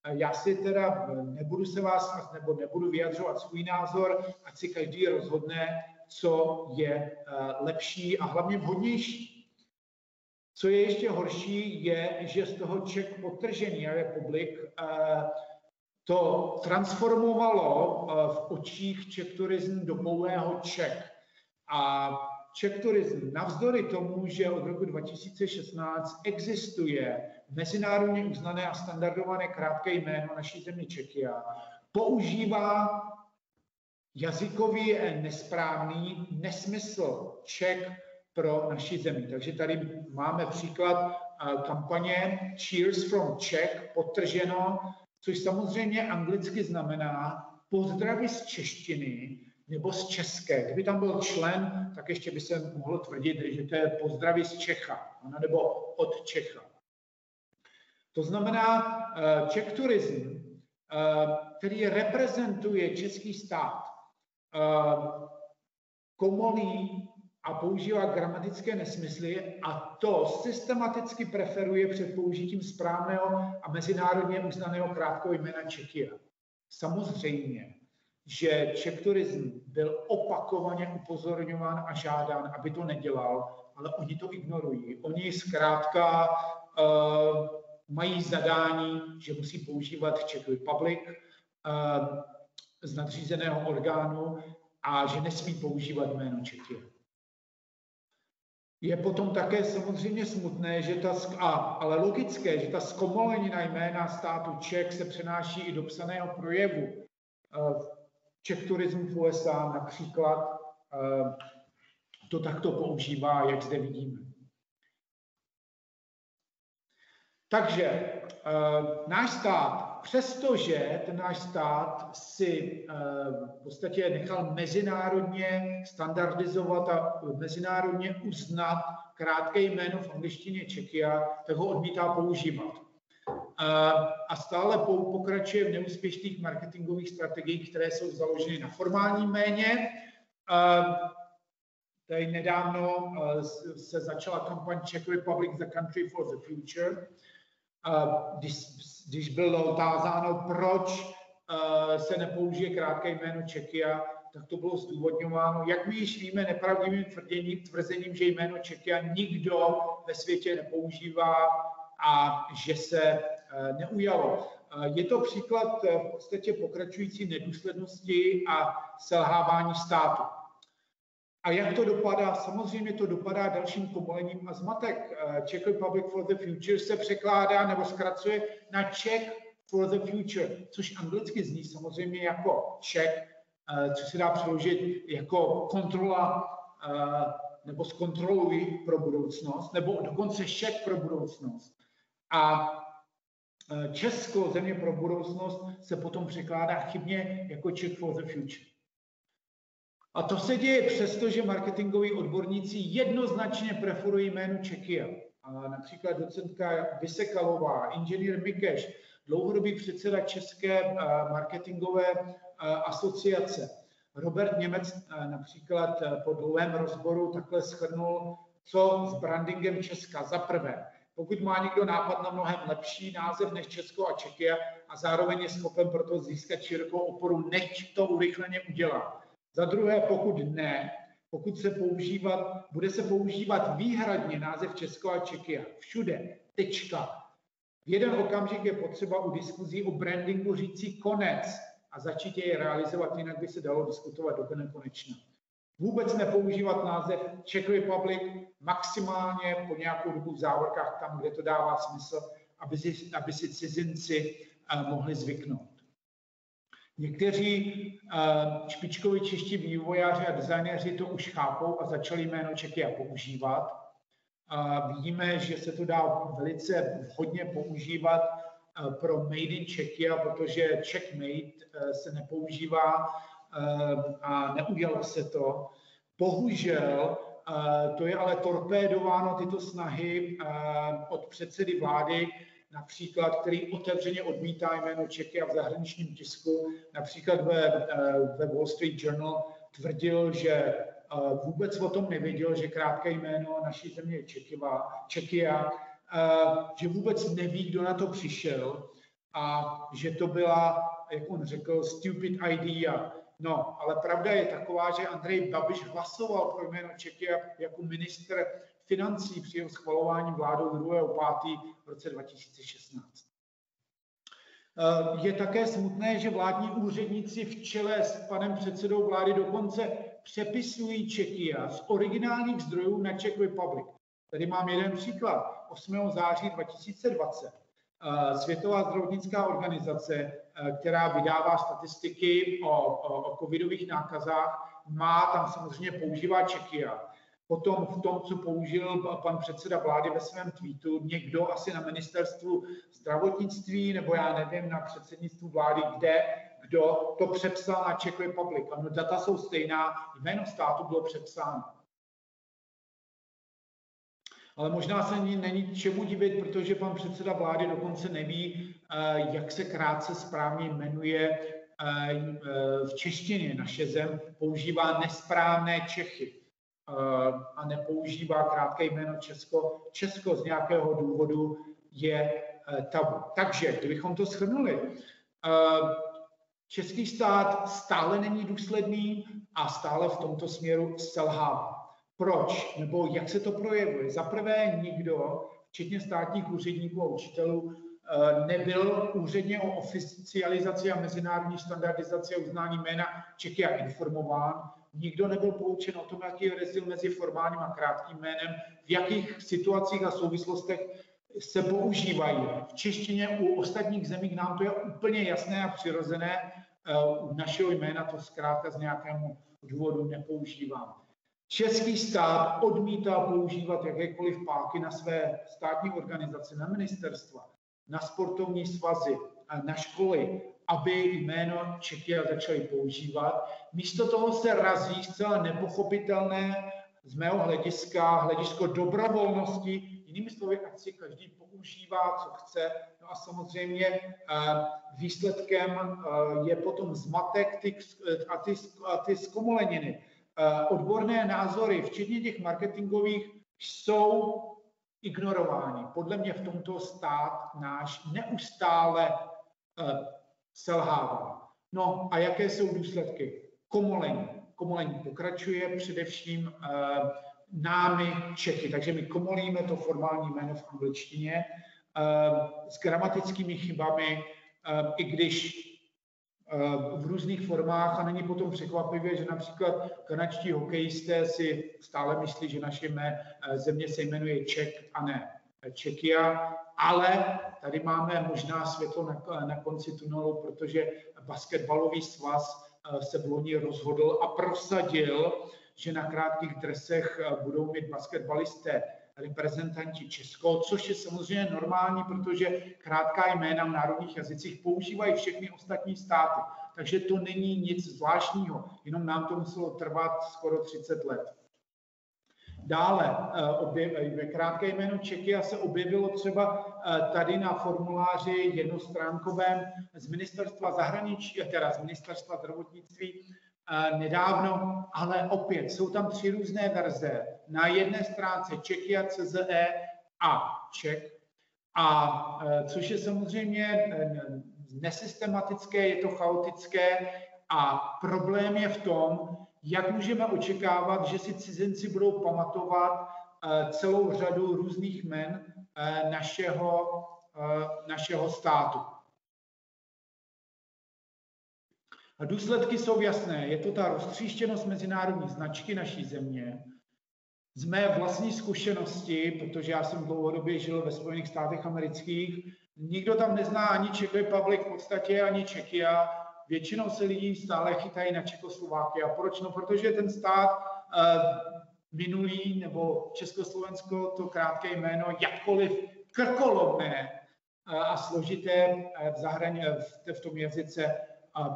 Já si teda nebudu se vás, nebo nebudu vyjadřovat svůj názor, ať si každý rozhodne, co je lepší a hlavně vhodnější. Co je ještě horší, je, že z toho Czech potržený republik to transformovalo v očích Czech Tourism do pouhého Czech. A Czech Tourism, navzdory tomu, že od roku 2016 existuje mezinárodně uznané a standardované krátké jméno naší země Čekia, používá jazykový nesprávný nesmysl Čech pro naši zemi. Takže tady máme příklad kampaně Cheers from Czech, potrženo, což samozřejmě anglicky znamená pozdravy z češtiny, nebo z České. Kdyby tam byl člen, tak ještě by se mohlo tvrdit, že to je pozdraví z Čecha, nebo od Čecha. To znamená, eh, Czech Tourism, eh, který reprezentuje český stát, eh, komolí a používá gramatické nesmysly a to systematicky preferuje před použitím správného a mezinárodně uznaného krátkého jména Čekia. Samozřejmě, že Czech Tourism byl opakovaně upozorňován a žádán, aby to nedělal, ale oni to ignorují. Oni zkrátka uh, mají zadání, že musí používat Czech Republic uh, z nadřízeného orgánu a že nesmí používat jméno Čeky. Je potom také samozřejmě smutné, že ta, a, ale logické, že ta zkomolenina jména státu Čech se přenáší i do psaného projevu. Uh, Czech Tourism v USA například eh, to takto používá, jak zde vidíme. Takže eh, náš stát, přestože ten náš stát si eh, v podstatě nechal mezinárodně standardizovat a mezinárodně uznat krátké jméno v angličtině Čekia, tak ho odmítá používat a stále pokračuje v neúspěšných marketingových strategiích, které jsou založeny na formálním méně. Tady nedávno se začala kampaň Czech Republic, the country for the future. Když, když bylo otázáno, proč se nepoužije krátké jméno Čekia, tak to bylo zdůvodňováno, jak my již víme, nepravdivým tvrděním, tvrzením, že jméno Čekia nikdo ve světě nepoužívá a že se neujalo. Je to příklad v podstatě pokračující nedůslednosti a selhávání státu. A jak to dopadá? Samozřejmě to dopadá dalším komolením a zmatek. Czech Republic for the Future se překládá nebo zkracuje na Czech for the Future, což anglicky zní samozřejmě jako Czech, což se dá přeložit jako kontrola nebo zkontroluj pro budoucnost, nebo dokonce šek pro budoucnost. A Česko, země pro budoucnost, se potom překládá chybně jako Czech for the Future. A to se děje přesto, že marketingoví odborníci jednoznačně preferují jméno Čekia. A například docentka Vysekalová, inženýr Mikeš, dlouhodobý předseda České marketingové asociace. Robert Němec například po dlouhém rozboru takhle schrnul, co s brandingem Česka. Za prvé, pokud má někdo nápad na mnohem lepší název než Česko a Čekia a zároveň je schopen proto získat širokou oporu, nechť to urychleně udělá. Za druhé, pokud ne, pokud se používat, bude se používat výhradně název Česko a Čekia. Všude. Tečka. V jeden okamžik je potřeba u diskuzí o brandingu říci konec a začít jej realizovat, jinak by se dalo diskutovat do nekonečna. Vůbec nepoužívat název Czech Republic, maximálně po nějakou dobu v závorkách tam, kde to dává smysl, aby si, aby si cizinci uh, mohli zvyknout. Někteří uh, špičkoví čeští vývojáři a designéři to už chápou a začali jméno Čekia používat. Vidíme, že se to dá velice vhodně používat uh, pro Made in Czechia, protože Checkmate uh, se nepoužívá a neudělalo se to. Bohužel to je ale torpédováno tyto snahy od předsedy vlády, například, který otevřeně odmítá jméno Čeky a v zahraničním tisku, například ve, ve Wall Street Journal tvrdil, že vůbec o tom nevěděl, že krátké jméno naší země je Čekiva, Čekia, že vůbec neví, kdo na to přišel a že to byla, jak on řekl, stupid idea, No, ale pravda je taková, že Andrej Babiš hlasoval pro jméno Čeky jako ministr financí při jeho schvalování vládou 2.5. v roce 2016. Eh, je také smutné, že vládní úředníci v čele s panem předsedou vlády dokonce přepisují Čekia z originálních zdrojů na Czech Republic. Tady mám jeden příklad. 8. září 2020 eh, Světová zdravotnická organizace Eh, která vydává statistiky o, o, o covidových nákazách, má tam samozřejmě používá Čekia. Potom v tom, co použil pan předseda vlády ve svém tweetu, někdo asi na ministerstvu zdravotnictví, nebo já nevím, na předsednictvu vlády, kde, kdo to přepsal na Czech Republic. Ano, data jsou stejná, jméno státu bylo přepsáno. Ale možná se není čemu divit, protože pan předseda vlády dokonce neví, eh, jak se krátce správně jmenuje eh, v češtině. Naše zem používá nesprávné Čechy eh, a nepoužívá krátké jméno Česko. Česko z nějakého důvodu je tabu. Takže, kdybychom to shrnuli, český stát stále není důsledný a stále v tomto směru selhává. Proč? Nebo jak se to projevuje? Za prvé nikdo, včetně státních úředníků a učitelů, eh, nebyl úředně o oficializaci a mezinárodní standardizaci a uznání jména Čekia informován. Nikdo nebyl poučen o tom, jaký je rozdíl mezi formálním a krátkým jménem, v jakých situacích a souvislostech se používají. V češtině u ostatních zemí nám to je úplně jasné a přirozené. Eh, u našeho jména to zkrátka z nějakému důvodu nepoužíváme. Český stát odmítá používat jakékoliv páky na své státní organizace, na ministerstva, na sportovní svazy, na školy, aby jméno Čekia začali používat. Místo toho se razí zcela nepochopitelné z mého hlediska, hledisko dobrovolnosti, jinými slovy, ať si každý používá, co chce. No a samozřejmě eh, výsledkem eh, je potom zmatek ty, a ty, a ty zkomoleniny. Eh, odborné názory, včetně těch marketingových, jsou ignorování. Podle mě v tomto stát náš neustále selhává. No a jaké jsou důsledky? Komolení. Komolení pokračuje především uh, námi Čechy, takže my komolíme to formální jméno v angličtině uh, s gramatickými chybami, uh, i když v různých formách a není potom překvapivé, že například kanadští hokejisté si stále myslí, že naše země se jmenuje Ček a ne Čekia, ale tady máme možná světlo na, na konci tunelu, protože basketbalový svaz se v loni rozhodl a prosadil, že na krátkých dresech budou mít basketbalisté reprezentanti Česko, což je samozřejmě normální, protože krátká jména v národních jazycích používají všechny ostatní státy. Takže to není nic zvláštního, jenom nám to muselo trvat skoro 30 let. Dále eh, ve krátké jméno Čekia se objevilo třeba eh, tady na formuláři jednostránkovém z ministerstva zahraničí, teda z ministerstva zdravotnictví, nedávno, ale opět jsou tam tři různé verze. Na jedné stránce Čekia, CZE a Ček, a což je samozřejmě nesystematické, je to chaotické a problém je v tom, jak můžeme očekávat, že si cizinci budou pamatovat e, celou řadu různých men našeho, našeho státu. Důsledky jsou jasné. Je to ta roztříštěnost mezinárodní značky naší země. Z mé vlastní zkušenosti, protože já jsem dlouhodobě žil ve Spojených státech amerických, nikdo tam nezná ani Czech Republic v podstatě, ani Čekia. Většinou se lidi stále chytají na Čekoslováky. A proč? No, protože ten stát uh, minulý nebo Československo, to krátké jméno, jakkoliv krkolomné uh, a složité uh, v, zahraně, v, v tom jazyce,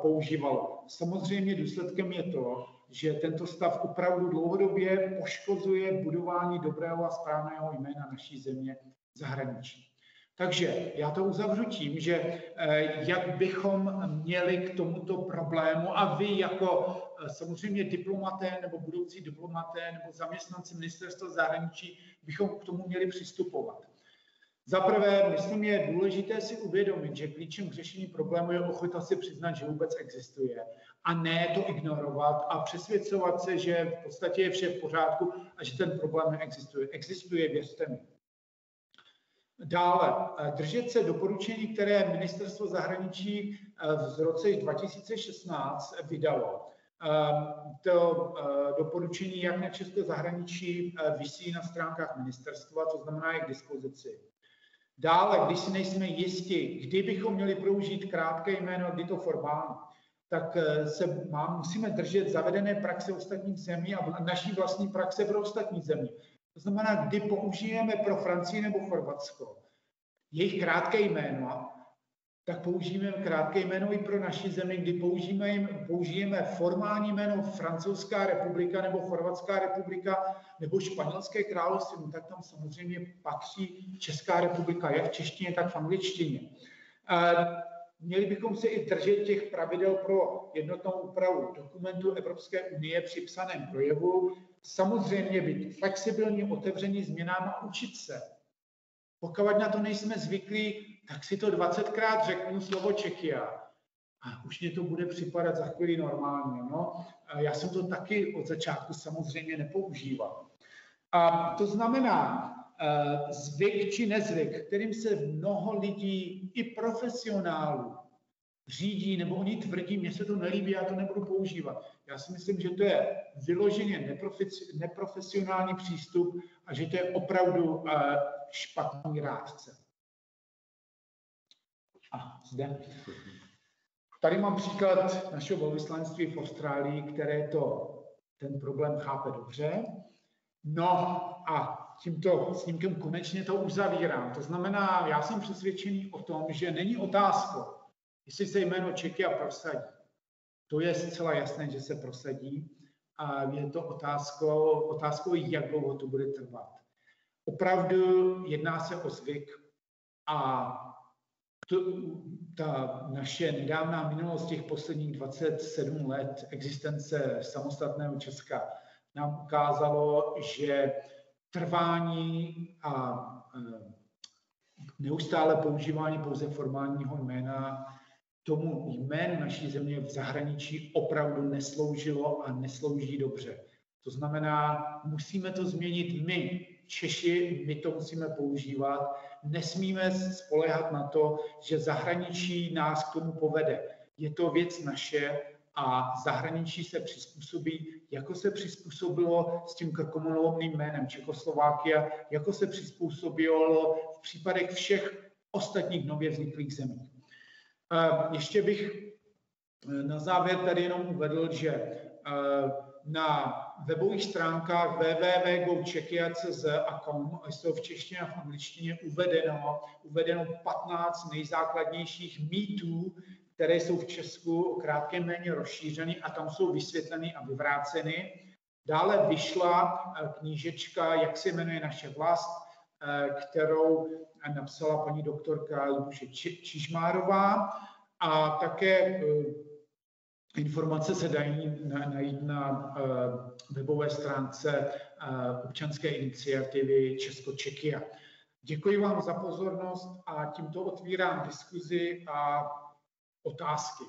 používalo. Samozřejmě důsledkem je to, že tento stav opravdu dlouhodobě poškozuje budování dobrého a správného jména naší země zahraničí. Takže já to uzavřu tím, že eh, jak bychom měli k tomuto problému a vy jako eh, samozřejmě diplomaté nebo budoucí diplomaté nebo zaměstnanci ministerstva zahraničí bychom k tomu měli přistupovat. Za prvé, myslím, je důležité si uvědomit, že klíčem k řešení problému je ochota si přiznat, že vůbec existuje a ne to ignorovat a přesvědcovat se, že v podstatě je vše v pořádku a že ten problém neexistuje. Existuje, věřte mi. Dále, držet se doporučení, které ministerstvo zahraničí v roce 2016 vydalo. To doporučení, jak na české zahraničí, vysí na stránkách ministerstva, to znamená je k dispozici. Dále, když si nejsme jisti, kdy bychom měli použít krátké jméno, kdy to formální, tak eh, se má, musíme držet zavedené praxe ostatních zemí a naší vlastní praxe pro ostatní země. To znamená, kdy použijeme pro Francii nebo Chorvatsko jejich krátké jméno, tak použijeme krátké jméno i pro naši zemi, kdy použijeme, použijeme formální jméno Francouzská republika nebo Chorvatská republika nebo Španělské království, no tak tam samozřejmě patří Česká republika, jak v češtině, tak v angličtině. Měli bychom se i držet těch pravidel pro jednotnou úpravu dokumentu Evropské unie při psaném projevu. Samozřejmě být flexibilní, otevření změnám a učit se. Pokud na to nejsme zvyklí, tak si to 20krát řeknu slovo Čekia a už mě to bude připadat za chvíli normálně. No. Já jsem to taky od začátku samozřejmě nepoužíval. A to znamená, eh, zvyk či nezvyk, kterým se mnoho lidí, i profesionálů, řídí, nebo oni tvrdí, mně se to nelíbí, já to nebudu používat. Já si myslím, že to je vyloženě neprofesionální přístup a že to je opravdu eh, špatný rádce. A zde. Tady mám příklad našeho velvyslanectví v Austrálii, které to, ten problém chápe dobře. No a tímto snímkem konečně to uzavírám. To znamená, já jsem přesvědčený o tom, že není otázkou, jestli se jméno Čeky a prosadí. To je zcela jasné, že se prosadí. A je to otázkou, otázkou, jak dlouho to bude trvat. Opravdu jedná se o zvyk a to, ta naše nedávná minulost těch posledních 27 let existence samostatného Česka nám ukázalo, že trvání a neustále používání pouze formálního jména tomu jménu naší země v zahraničí opravdu nesloužilo a neslouží dobře. To znamená, musíme to změnit my, Češi, my to musíme používat. Nesmíme spolehat na to, že zahraničí nás k tomu povede. Je to věc naše a zahraničí se přizpůsobí, jako se přizpůsobilo s tím krkomolovným jménem Čekoslovákia, jako se přizpůsobilo v případech všech ostatních nově vzniklých zemí. Ještě bych eh, na závěr tady jenom uvedl, že eh, na webových stránkách www.goczekia.cz a com jsou v češtině a v angličtině uvedeno, uvedeno 15 nejzákladnějších mýtů, které jsou v Česku o krátkém méně rozšířeny a tam jsou vysvětleny a vyvráceny. Dále vyšla eh, knížečka, jak se jmenuje naše vlast, kterou napsala paní doktorka Lubuše Čižmárová a také Informace se dají najít na webové stránce občanské iniciativy Česko-Čekia. Děkuji vám za pozornost a tímto otvírám diskuzi a otázky.